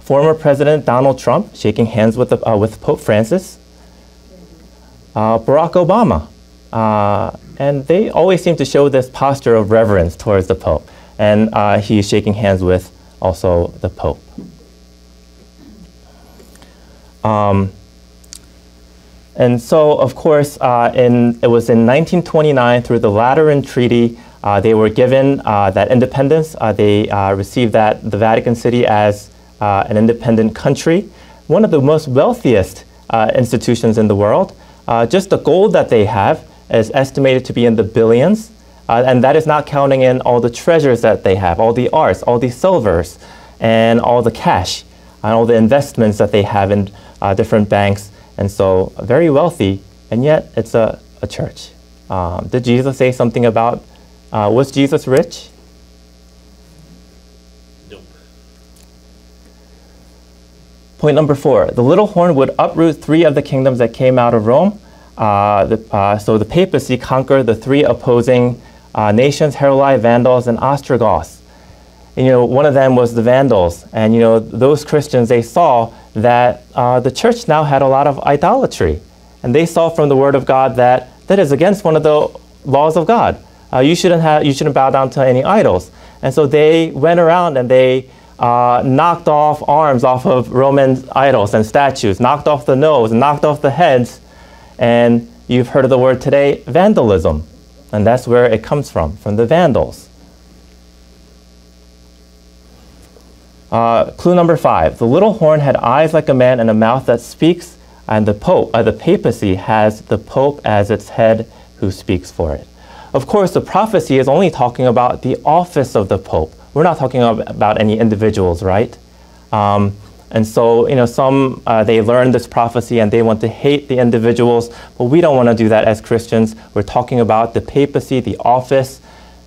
former President Donald Trump shaking hands with, the, uh, with Pope Francis, uh, Barack Obama uh, and they always seem to show this posture of reverence towards the Pope. And uh, he's shaking hands with also the Pope. Um, and so, of course, uh, in, it was in 1929 through the Lateran Treaty, uh, they were given uh, that independence. Uh, they uh, received that the Vatican City as uh, an independent country, one of the most wealthiest institutions in the world. just the gold that they have is estimated to be in the billions, and that is not counting in all the treasures that they have, all the arts, all the silvers, and all the cash, and all the investments that they have in different banks and so very wealthy, and yet it's a, a church. Um, did Jesus say something about, uh, was Jesus rich? Nope. Point number four the little horn would uproot three of the kingdoms that came out of Rome. Uh, the, uh, so the papacy conquered the three opposing uh, nations Heruli, Vandals, and Ostrogoths. And, you know, one of them was the Vandals. And, you know, those Christians, they saw that uh, the church now had a lot of idolatry. And they saw from the Word of God that that is against one of the laws of God. Uh, you, shouldn't have, you shouldn't bow down to any idols. And so they went around and they uh, knocked off arms off of Roman idols and statues, knocked off the nose, knocked off the heads. And you've heard of the word today, vandalism. And that's where it comes from, from the Vandals. Uh, clue number five the little horn had eyes like a man and a mouth that speaks, and the Pope, uh, the papacy, has the Pope as its head who speaks for it. Of course, the prophecy is only talking about the office of the Pope. We're not talking about any individuals, right? Um, and so, you know, some uh, they learn this prophecy and they want to hate the individuals, but we don't want to do that as Christians. We're talking about the papacy, the office,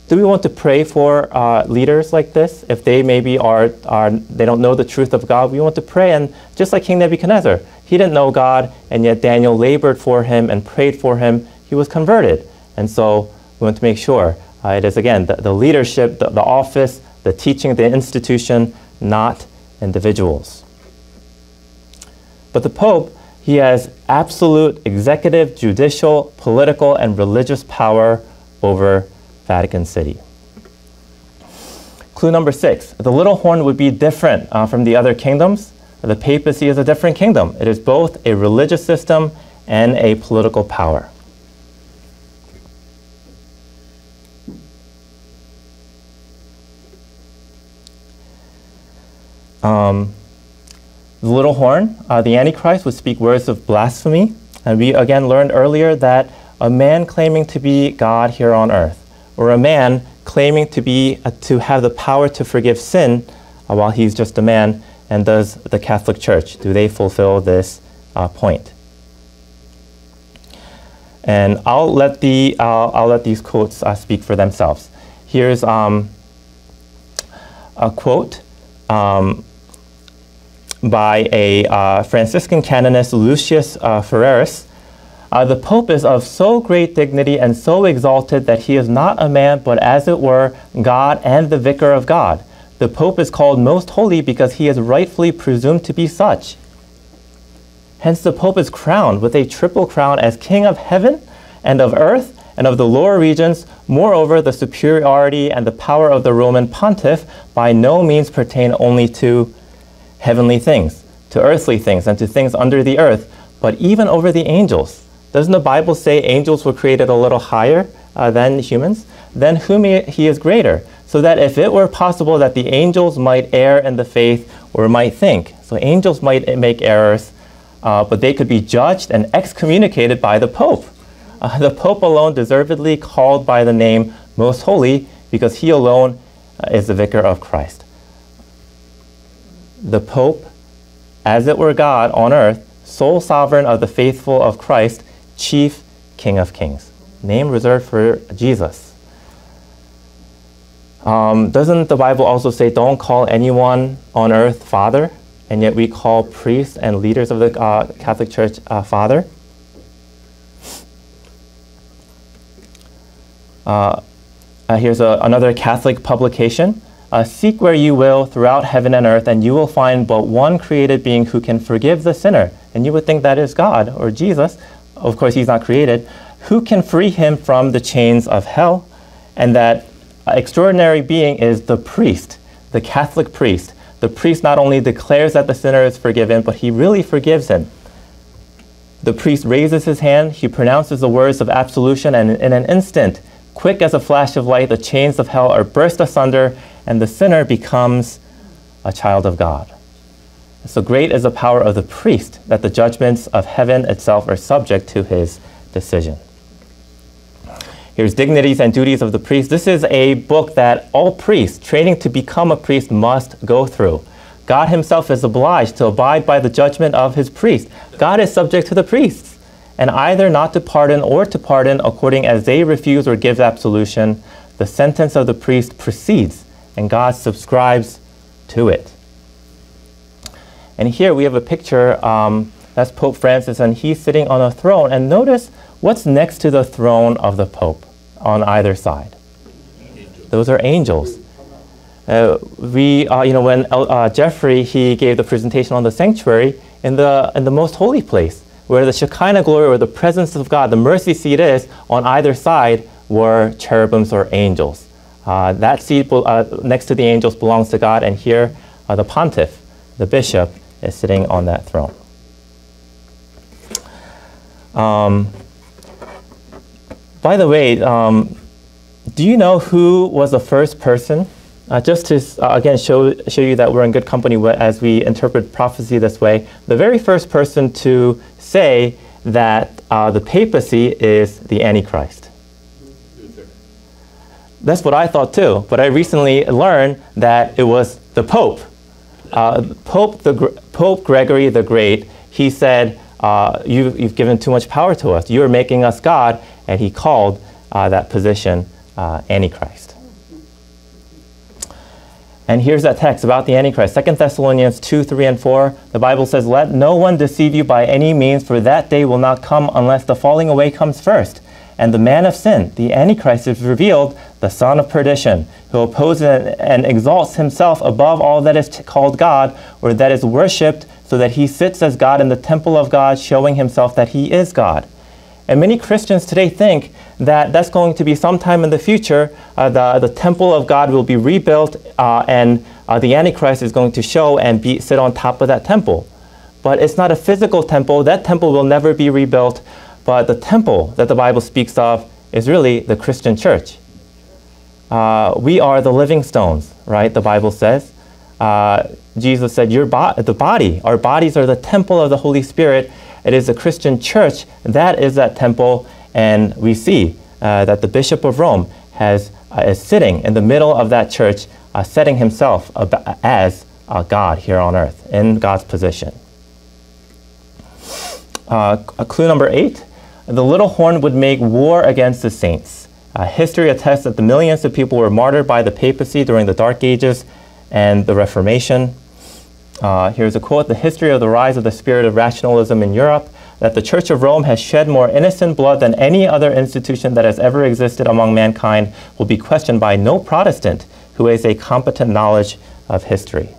do we want to pray for uh, leaders like this if they maybe are, are they don't know the truth of god we want to pray and just like king nebuchadnezzar he didn't know god and yet daniel labored for him and prayed for him he was converted and so we want to make sure uh, it is again the, the leadership the, the office the teaching the institution not individuals but the pope he has absolute executive judicial political and religious power over Vatican City. Clue number six the little horn would be different uh, from the other kingdoms. The papacy is a different kingdom, it is both a religious system and a political power. Um, the little horn, uh, the Antichrist would speak words of blasphemy. And we again learned earlier that a man claiming to be God here on earth or a man claiming to be uh, to have the power to forgive sin uh, while he's just a man and does the catholic church do they fulfill this uh, point and i'll let the i'll let these quotes uh, speak for themselves here's um, a quote um, by a uh, franciscan canonist lucius ferraris uh, the Pope is of so great dignity and so exalted that he is not a man, but as it were, God and the vicar of God. The Pope is called most holy because he is rightfully presumed to be such. Hence, the Pope is crowned with a triple crown as King of heaven and of earth and of the lower regions. Moreover, the superiority and the power of the Roman pontiff by no means pertain only to heavenly things, to earthly things, and to things under the earth, but even over the angels doesn't the Bible say angels were created a little higher uh, than humans? Then whom he, he is greater. So that if it were possible that the angels might err in the faith or might think, so angels might make errors, uh, but they could be judged and excommunicated by the Pope. Uh, the Pope alone deservedly called by the name Most Holy because he alone uh, is the vicar of Christ. The Pope, as it were God on earth, sole sovereign of the faithful of Christ, chief King of Kings. Name reserved for Jesus. Um, doesn't the Bible also say, don't call anyone on earth Father? And yet we call priests and leaders of the uh, Catholic Church uh, Father? Uh, uh here's a, another Catholic publication. Uh, Seek where you will throughout heaven and earth, and you will find but one created being who can forgive the sinner. And you would think that is God or Jesus, of course, he's not created, who can free him from the chains of hell? And that extraordinary being is the priest, the Catholic priest. The priest not only declares that the sinner is forgiven, but he really forgives him. The priest raises his hand, he pronounces the words of absolution, and in an instant, quick as a flash of light, the chains of hell are burst asunder, and the sinner becomes a child of God. So great is the power of the priest that the judgments of heaven itself are subject to his decision. Here's Dignities and Duties of the Priest. This is a book that all priests training to become a priest must go through. God himself is obliged to abide by the judgment of his priest. God is subject to the priests, and either not to pardon or to pardon according as they refuse or give absolution, the sentence of the priest proceeds, and God subscribes to it. And here we have a picture, um, that's Pope Francis, and he's sitting on a throne. And notice what's next to the throne of the Pope on either side. Those are angels. Uh, we, uh, you know, when uh, Jeffrey he gave the presentation on the sanctuary in the in the most holy place, where the Shekinah glory, or the presence of God, the mercy seat is, on either side were cherubims or angels. Uh, that seat uh, next to the angels belongs to God, and here the pontiff, the bishop, is sitting on that throne. Um, by the way, um, do you know who was the first person? Uh, just to uh, again show, show you that we're in good company as we interpret prophecy this way, the very first person to say that uh, the papacy is the Antichrist. That's what I thought too, but I recently learned that it was the Pope. Uh, Pope, the, Pope Gregory the Great, he said, uh, you, have given too much power to us. You're making us God, and he called uh, that position uh, Antichrist. And here's that text about the Antichrist. 2 Thessalonians 2, 3, and 4. The Bible says, Let no one deceive you by any means, for that day will not come unless the falling away comes first. And the man of sin, the Antichrist, is revealed, the son of perdition, who opposes and exalts himself above all that is called God or that is worshipped, so that he sits as God in the temple of God, showing himself that he is God. And many Christians today think that that's going to be sometime in the future, uh, the, the temple of God will be rebuilt uh, and uh, the Antichrist is going to show and be, sit on top of that temple. But it's not a physical temple. That temple will never be rebuilt. But the temple that the Bible speaks of is really the Christian church. Uh, we are the living stones, right? The Bible says. Uh, Jesus said, Your bo- the body, our bodies are the temple of the Holy Spirit it is the Christian church that is that temple, and we see uh, that the Bishop of Rome has, uh, is sitting in the middle of that church, uh, setting himself as God here on earth, in God's position. Uh, clue number eight the little horn would make war against the saints. Uh, history attests that the millions of people were martyred by the papacy during the Dark Ages and the Reformation. Uh, here's a quote The history of the rise of the spirit of rationalism in Europe, that the Church of Rome has shed more innocent blood than any other institution that has ever existed among mankind, will be questioned by no Protestant who has a competent knowledge of history.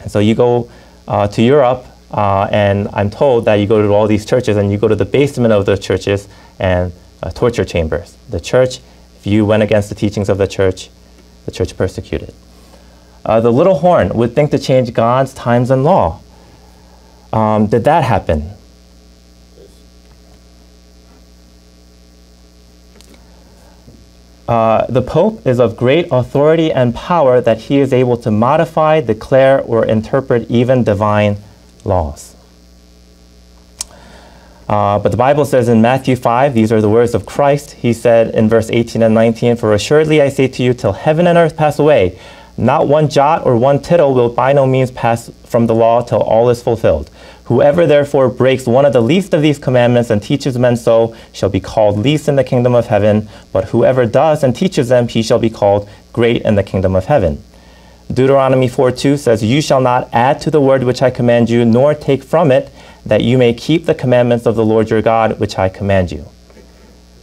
And so you go uh, to Europe, uh, and I'm told that you go to all these churches and you go to the basement of the churches and uh, torture chambers. The church, if you went against the teachings of the church, the church persecuted. Uh, the little horn would think to change God's times and law. Um, did that happen? Uh, the Pope is of great authority and power that he is able to modify, declare, or interpret even divine laws. Uh, but the Bible says in Matthew 5, these are the words of Christ. He said in verse 18 and 19, For assuredly I say to you, till heaven and earth pass away, not one jot or one tittle will by no means pass from the law till all is fulfilled. Whoever therefore breaks one of the least of these commandments and teaches men so shall be called least in the kingdom of heaven, but whoever does and teaches them, he shall be called great in the kingdom of heaven. Deuteronomy 4 2 says, You shall not add to the word which I command you, nor take from it, that you may keep the commandments of the Lord your God, which I command you.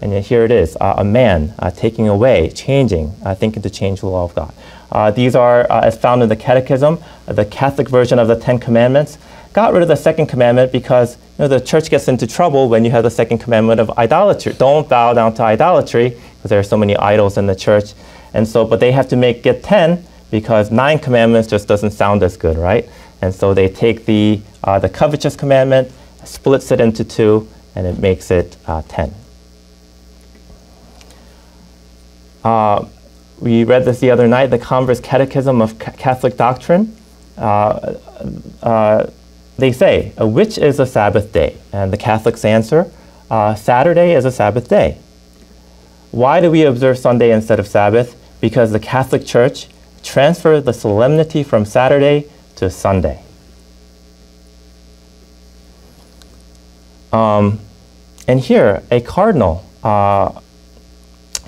And yet here it is uh, a man uh, taking away, changing, uh, thinking to change the law of God. Uh, these are, uh, as found in the Catechism, the Catholic version of the Ten Commandments. got rid of the second commandment because you know, the church gets into trouble when you have the second commandment of idolatry. Don't bow down to idolatry because there are so many idols in the church. And so, but they have to make it 10 because nine commandments just doesn't sound as good, right? And so they take the, uh, the covetous commandment, splits it into two, and it makes it uh, 10. Uh, we read this the other night, the Convert's Catechism of C- Catholic Doctrine. Uh, uh, they say, uh, which is a Sabbath day? And the Catholics answer, Saturday is a Sabbath day. Why do we observe Sunday instead of Sabbath? Because the Catholic Church transferred the solemnity from Saturday to Sunday. Um, and here, a cardinal uh,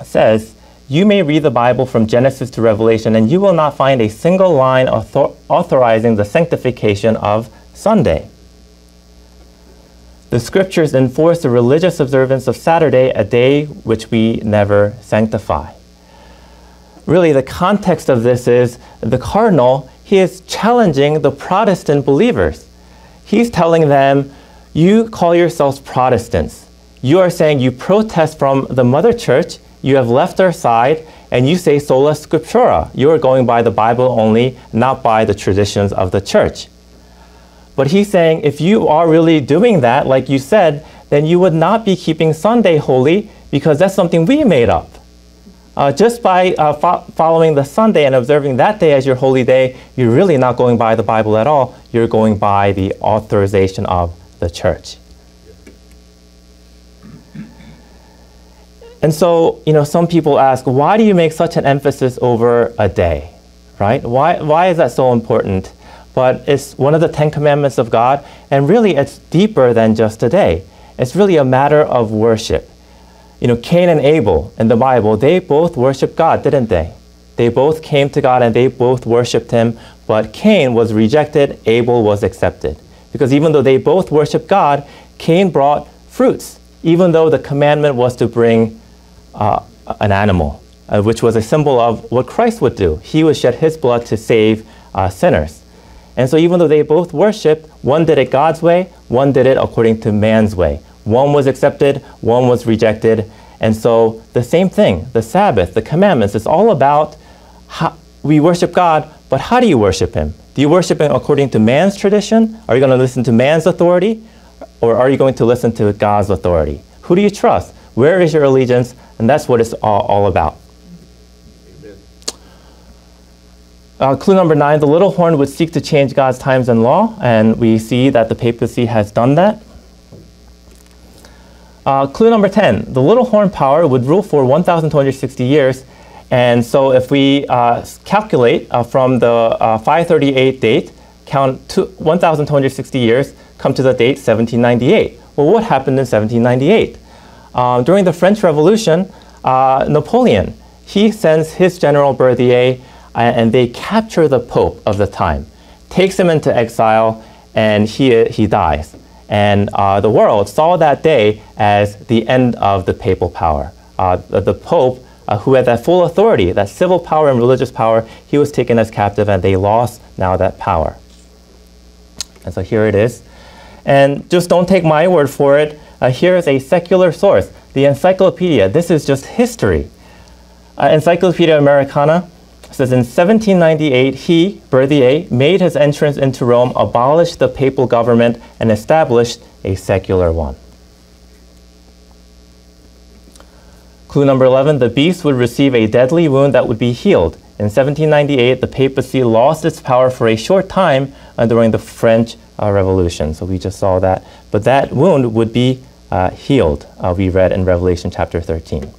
says, You may read the Bible from Genesis to Revelation, and you will not find a single line author- authorizing the sanctification of Sunday. The scriptures enforce the religious observance of Saturday, a day which we never sanctify. Really, the context of this is the cardinal, he is challenging the Protestant believers. He's telling them, You call yourselves Protestants. You are saying you protest from the mother church, you have left our side, and you say sola scriptura. You are going by the Bible only, not by the traditions of the church. But he's saying if you are really doing that, like you said, then you would not be keeping Sunday holy because that's something we made up. Uh, just by uh, fo- following the Sunday and observing that day as your holy day, you're really not going by the Bible at all. You're going by the authorization of the church. And so, you know, some people ask, why do you make such an emphasis over a day, right? Why, why is that so important? but it's one of the Ten Commandments of God, and really it's deeper than just a day. It's really a matter of worship. You know, Cain and Abel in the Bible, they both worshiped God, didn't they? They both came to God and they both worshiped Him, but Cain was rejected, Abel was accepted. Because even though they both worshiped God, Cain brought fruits, even though the commandment was to bring uh, an animal, uh, which was a symbol of what Christ would do. He would shed His blood to save uh, sinners. And so, even though they both worshiped, one did it God's way, one did it according to man's way. One was accepted, one was rejected. And so, the same thing, the Sabbath, the commandments, it's all about how we worship God, but how do you worship Him? Do you worship Him according to man's tradition? Are you going to listen to man's authority? Or are you going to listen to God's authority? Who do you trust? Where is your allegiance? And that's what it's all, all about. Uh, clue number nine, the little horn would seek to change God's times and law, and we see that the papacy has done that. Uh, clue number 10, the little horn power would rule for 1,260 years, and so if we uh, calculate uh, from the uh, 538 date, count 1,260 years, come to the date 1798. Well, what happened in 1798? Um, during the French Revolution, uh, Napoleon, he sends his general Berthier and they capture the Pope of the time, takes him into exile, and he, he dies. And uh, the world saw that day as the end of the papal power. Uh, the, the, Pope, uh, who had that full authority, that civil power and religious power, he was taken as captive, and they lost now that power. And so here it is. And just don't take my word for it. Uh, here is a secular source, the Encyclopedia. This is just history. Uh, Encyclopedia Americana says in 1798, he, Berthier, made his entrance into Rome, abolished the papal government, and established a secular one. Clue number 11 the beast would receive a deadly wound that would be healed. In 1798, the papacy lost its power for a short time uh, during the French uh, Revolution. So we just saw that. But that wound would be uh, healed, uh, we read in Revelation chapter 13.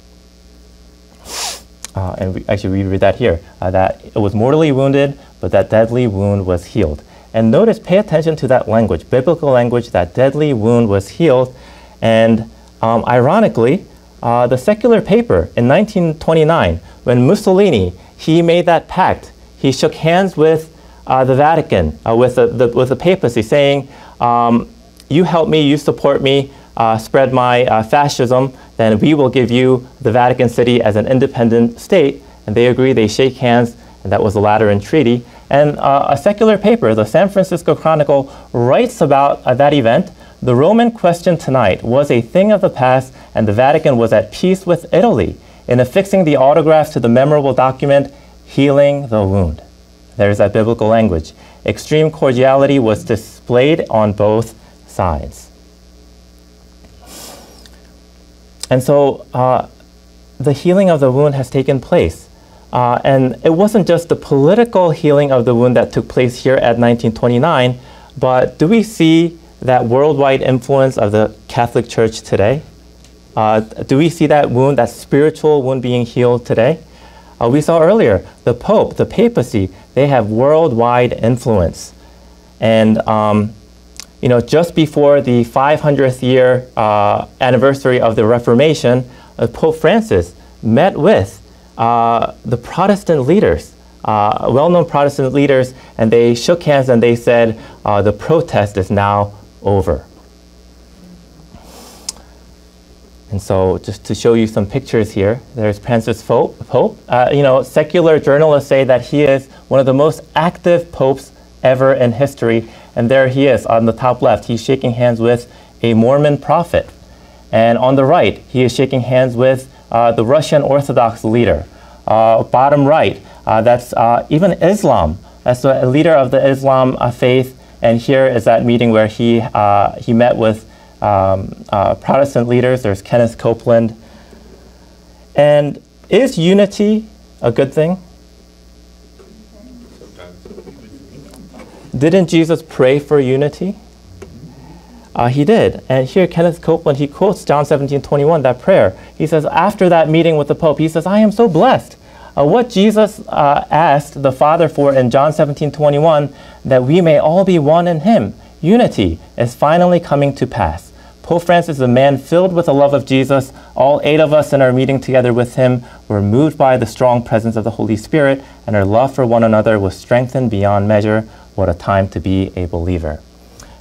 Uh, and we, actually, we read that here that it was mortally wounded, but that deadly wound was healed. And notice, pay attention to that language, biblical language, that deadly wound was healed. And um, ironically, uh, the secular paper in 1929, when Mussolini he made that pact, he shook hands with uh, the Vatican, uh, with, the, the, with the papacy, saying, um, You help me, you support me, uh, spread my uh, fascism, then we will give you the Vatican City as an independent state. And they agree, they shake hands, and that was the Lateran Treaty. And uh, a secular paper, the San Francisco Chronicle, writes about that event. The Roman question tonight was a thing of the past, and the Vatican was at peace with Italy in affixing the autograph to the memorable document, Healing the Wound. There's that biblical language. Extreme cordiality was displayed on both sides. And so uh, the healing of the wound has taken place. Uh, and it wasn't just the political healing of the wound that took place here at 1929, but do we see that worldwide influence of the Catholic Church today? Uh, do we see that wound, that spiritual wound being healed today? Uh, we saw earlier the Pope, the papacy, they have worldwide influence. And, um, you know, just before the 500th year uh, anniversary of the Reformation, uh, Pope Francis met with uh, the Protestant leaders, uh, well known Protestant leaders, and they shook hands and they said, the protest is now over. And so, just to show you some pictures here, there's Francis Pope. Uh, you know, secular journalists say that he is one of the most active popes ever in history. And there he is on the top left. He's shaking hands with a Mormon prophet. And on the right, he is shaking hands with uh, the Russian Orthodox leader. Uh, bottom right, uh, that's uh, even Islam. That's the leader of the Islam uh, faith. And here is that meeting where he, he met with um, uh, Protestant leaders. There's Kenneth Copeland. And is unity a good thing? Didn't Jesus pray for unity? Uh, he did. And here, Kenneth Copeland, he quotes John 17 21, that prayer. He says, after that meeting with the Pope, he says, I am so blessed. Uh, what Jesus uh, asked the Father for in John 17 21, that we may all be one in Him, unity, is finally coming to pass. Pope Francis is a man filled with the love of Jesus. All eight of us in our meeting together with him were moved by the strong presence of the Holy Spirit, and our love for one another was strengthened beyond measure. What a time to be a believer.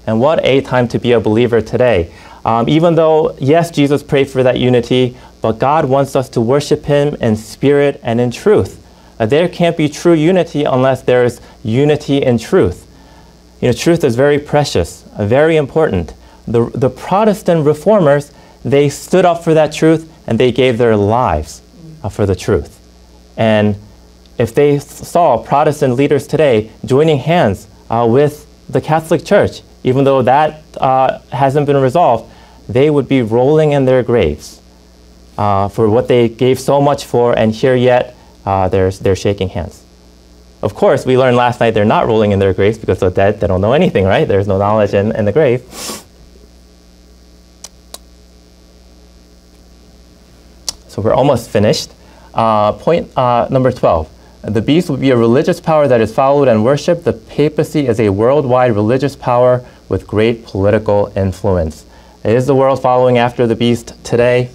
And what a time to be a believer today. Um, even though, yes, Jesus prayed for that unity, but God wants us to worship Him in spirit and in truth. Uh, there can't be true unity unless there is unity in truth. You know, truth is very precious, uh, very important the, the Protestant reformers, they stood up for that truth and they gave their lives uh, for the truth. And if they saw Protestant leaders today joining hands uh, with the Catholic Church, even though that uh, hasn't been resolved, they would be rolling in their graves uh, for what they gave so much for, and here yet uh, they're, they're shaking hands. Of course, we learned last night they're not rolling in their graves because the dead, they don't know anything, right? There's no knowledge in, in the grave. So we're almost finished. Uh, point uh, number 12. The beast will be a religious power that is followed and worshipped. The papacy is a worldwide religious power with great political influence. Is the world following after the beast today?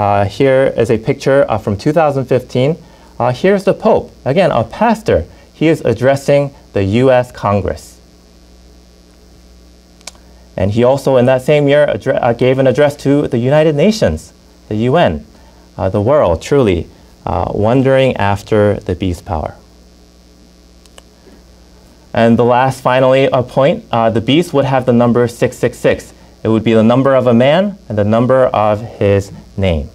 Uh, here is a picture uh, from 2015. Uh, here's the Pope, again, a pastor. He is addressing the U.S. Congress. And he also, in that same year, gave an address to the United Nations, the UN uh, the world, truly, uh, wondering after the beast power. And the last, finally, a point uh, the beast would have the number 666. It would be the number of a man and the number of his name.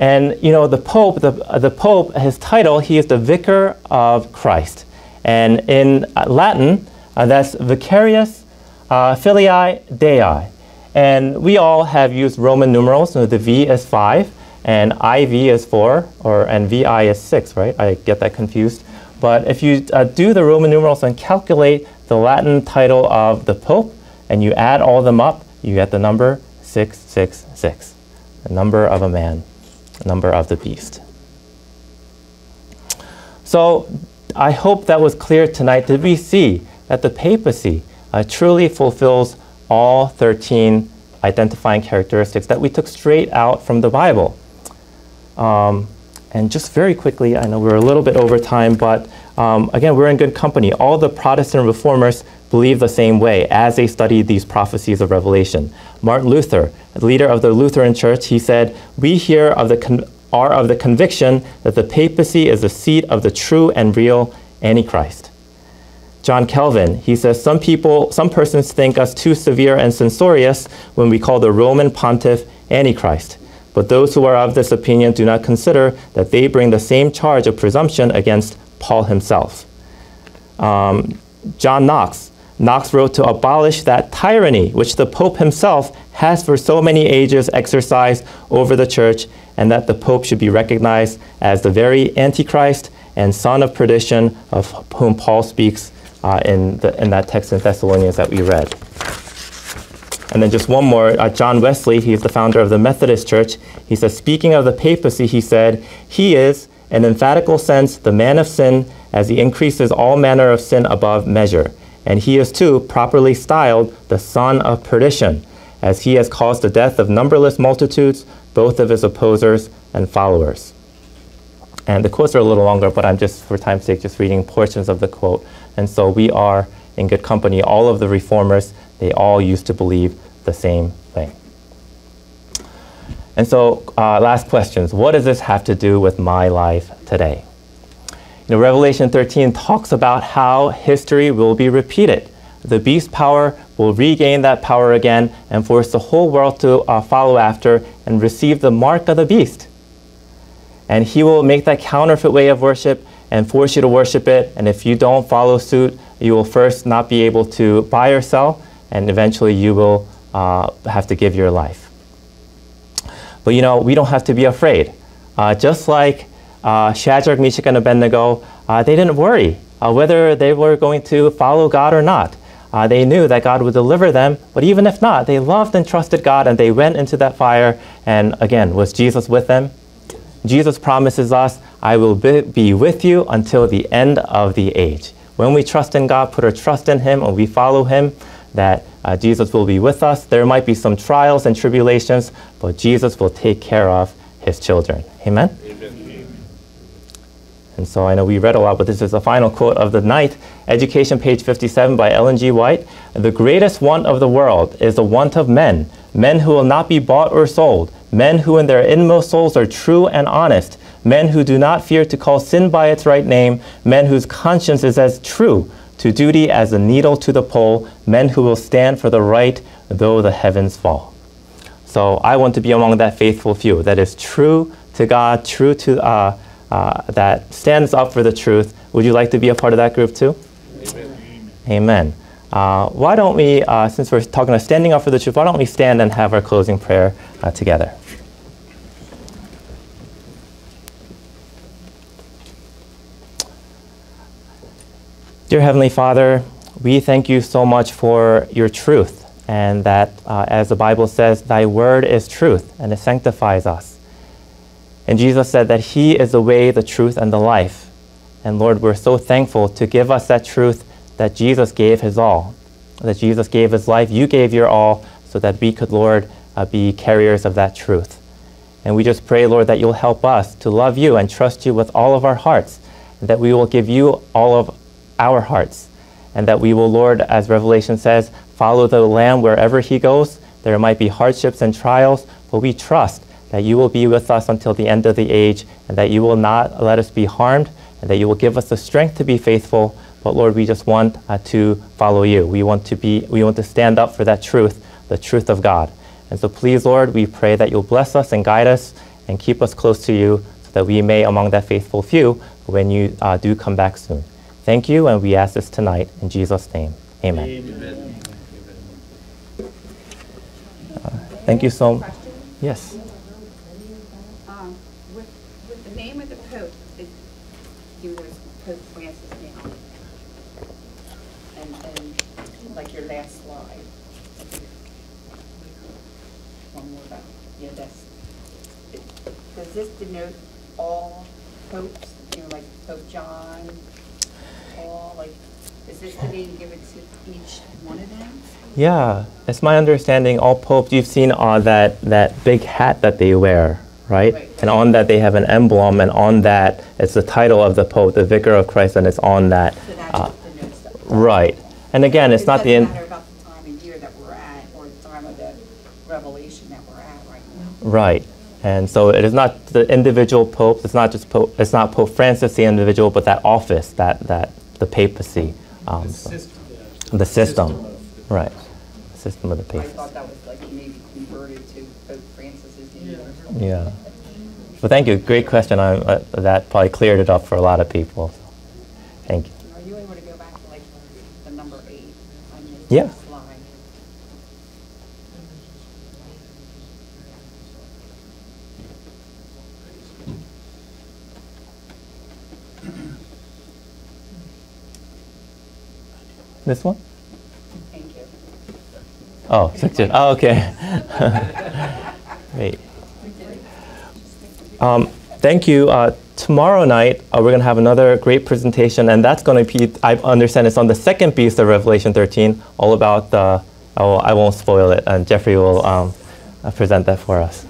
And you know, the Pope, the, the Pope, his title, he is the Vicar of Christ. And in Latin, uh, that's Vicarius uh, Filii Dei. And we all have used Roman numerals, so the V is 5 and IV is 4, or, and VI is 6, right? I get that confused. But if you uh, do the Roman numerals and calculate the Latin title of the Pope, and you add all of them up, you get the number 666, the number of a man, number of the beast. So I hope that was clear tonight. that we see that the papacy uh, truly fulfills all 13 identifying characteristics that we took straight out from the Bible? Um, and just very quickly, I know we're a little bit over time, but um, again, we're in good company. All the Protestant reformers believe the same way as they studied these prophecies of Revelation. Martin Luther, the leader of the Lutheran Church, he said, We here of the are of the conviction that the papacy is the seat of the true and real Antichrist. John Calvin, he says, Some people, some persons think us too severe and censorious when we call the Roman pontiff Antichrist. But those who are of this opinion do not consider that they bring the same charge of presumption against Paul himself. Um, John Knox. Knox wrote to abolish that tyranny which the Pope himself has for so many ages exercised over the church, and that the Pope should be recognized as the very Antichrist and son of perdition of whom Paul speaks uh, in, the, in that text in Thessalonians that we read. And then just one more uh, John Wesley, he's the founder of the Methodist Church. He says, speaking of the papacy, he said, He is, in emphatical sense, the man of sin, as he increases all manner of sin above measure. And he is, too, properly styled the son of perdition, as he has caused the death of numberless multitudes, both of his opposers and followers. And the quotes are a little longer, but I'm just, for time's sake, just reading portions of the quote. And so we are in good company. All of the reformers, they all used to believe the same thing. And so, uh, last questions. What does this have to do with my life today? Know, Revelation 13 talks about how history will be repeated. The beast power will regain that power again and force the whole world to uh, follow after and receive the mark of the beast. And he will make that counterfeit way of worship and force you to worship it. And if you don't follow suit, you will first not be able to buy or sell, and eventually you will uh, have to give your life. But you know, we don't have to be afraid. Uh, just like Shadrach, Meshach, and Abednego, uh, they didn't worry uh, whether they were going to follow God or not. Uh, they knew that God would deliver them, but even if not, they loved and trusted God and they went into that fire. And again, was Jesus with them? Jesus promises us, I will be with you until the end of the age. When we trust in God, put our trust in Him, and we follow Him, that uh, Jesus will be with us. There might be some trials and tribulations, but Jesus will take care of His children. Amen? And so I know we read a lot, but this is the final quote of the night. Education, page 57 by Ellen G. White. The greatest want of the world is the want of men, men who will not be bought or sold, men who in their inmost souls are true and honest, men who do not fear to call sin by its right name, men whose conscience is as true to duty as the needle to the pole, men who will stand for the right though the heavens fall. So I want to be among that faithful few that is true to God, true to uh, uh, that stands up for the truth. Would you like to be a part of that group too? Amen. Amen. Uh, why don't we, uh, since we're talking about standing up for the truth, why don't we stand and have our closing prayer uh, together? Dear Heavenly Father, we thank you so much for your truth, and that, uh, as the Bible says, thy word is truth, and it sanctifies us. And Jesus said that He is the way, the truth, and the life. And Lord, we're so thankful to give us that truth that Jesus gave His all, that Jesus gave His life, you gave your all, so that we could, Lord, uh, be carriers of that truth. And we just pray, Lord, that you'll help us to love you and trust you with all of our hearts, that we will give you all of our hearts, and that we will, Lord, as Revelation says, follow the Lamb wherever he goes. There might be hardships and trials, but we trust that you will be with us until the end of the age, and that you will not let us be harmed, and that you will give us the strength to be faithful. But Lord, we just want uh, to follow you. We want to be, we want to stand up for that truth, the truth of God. And so please, Lord, we pray that you'll bless us and guide us and keep us close to you so that we may among that faithful few when you uh, do come back soon. Thank you, and we ask this tonight in Jesus' name. Amen. Amen. Uh, thank you so much. Yes. Denote all popes, you know, like Pope John, Paul, like, is this the name given to each one of them? Yeah, it's my understanding all popes, you've seen uh, that, that big hat that they wear, right? right? And on that they have an emblem, and on that it's the title of the pope, the Vicar of Christ, and it's on that. So uh, right. And again, it's it not the. In- matter about the time of year that we're at, or the time of the revelation that we're at right now. Right. And so it is not the individual pope. It's not just pope. It's not Pope Francis, the individual, but that office, that that the papacy, Um, The so- system. the system, of the- right? System of the I thought that was like maybe converted to Pope Francis's name or something. Yeah. Well, thank you. Great question. I, uh, that probably cleared it up for a lot of people. Thank you. Are you able to go back to like the number eight Yeah. This one? Thank you. Oh, section. Oh, okay. Great. Um, thank you. Uh, tomorrow night, uh, we're going to have another great presentation, and that's going to be, I understand it's on the second piece of Revelation 13, all about the, I, will, I won't spoil it, and Jeffrey will um, present that for us.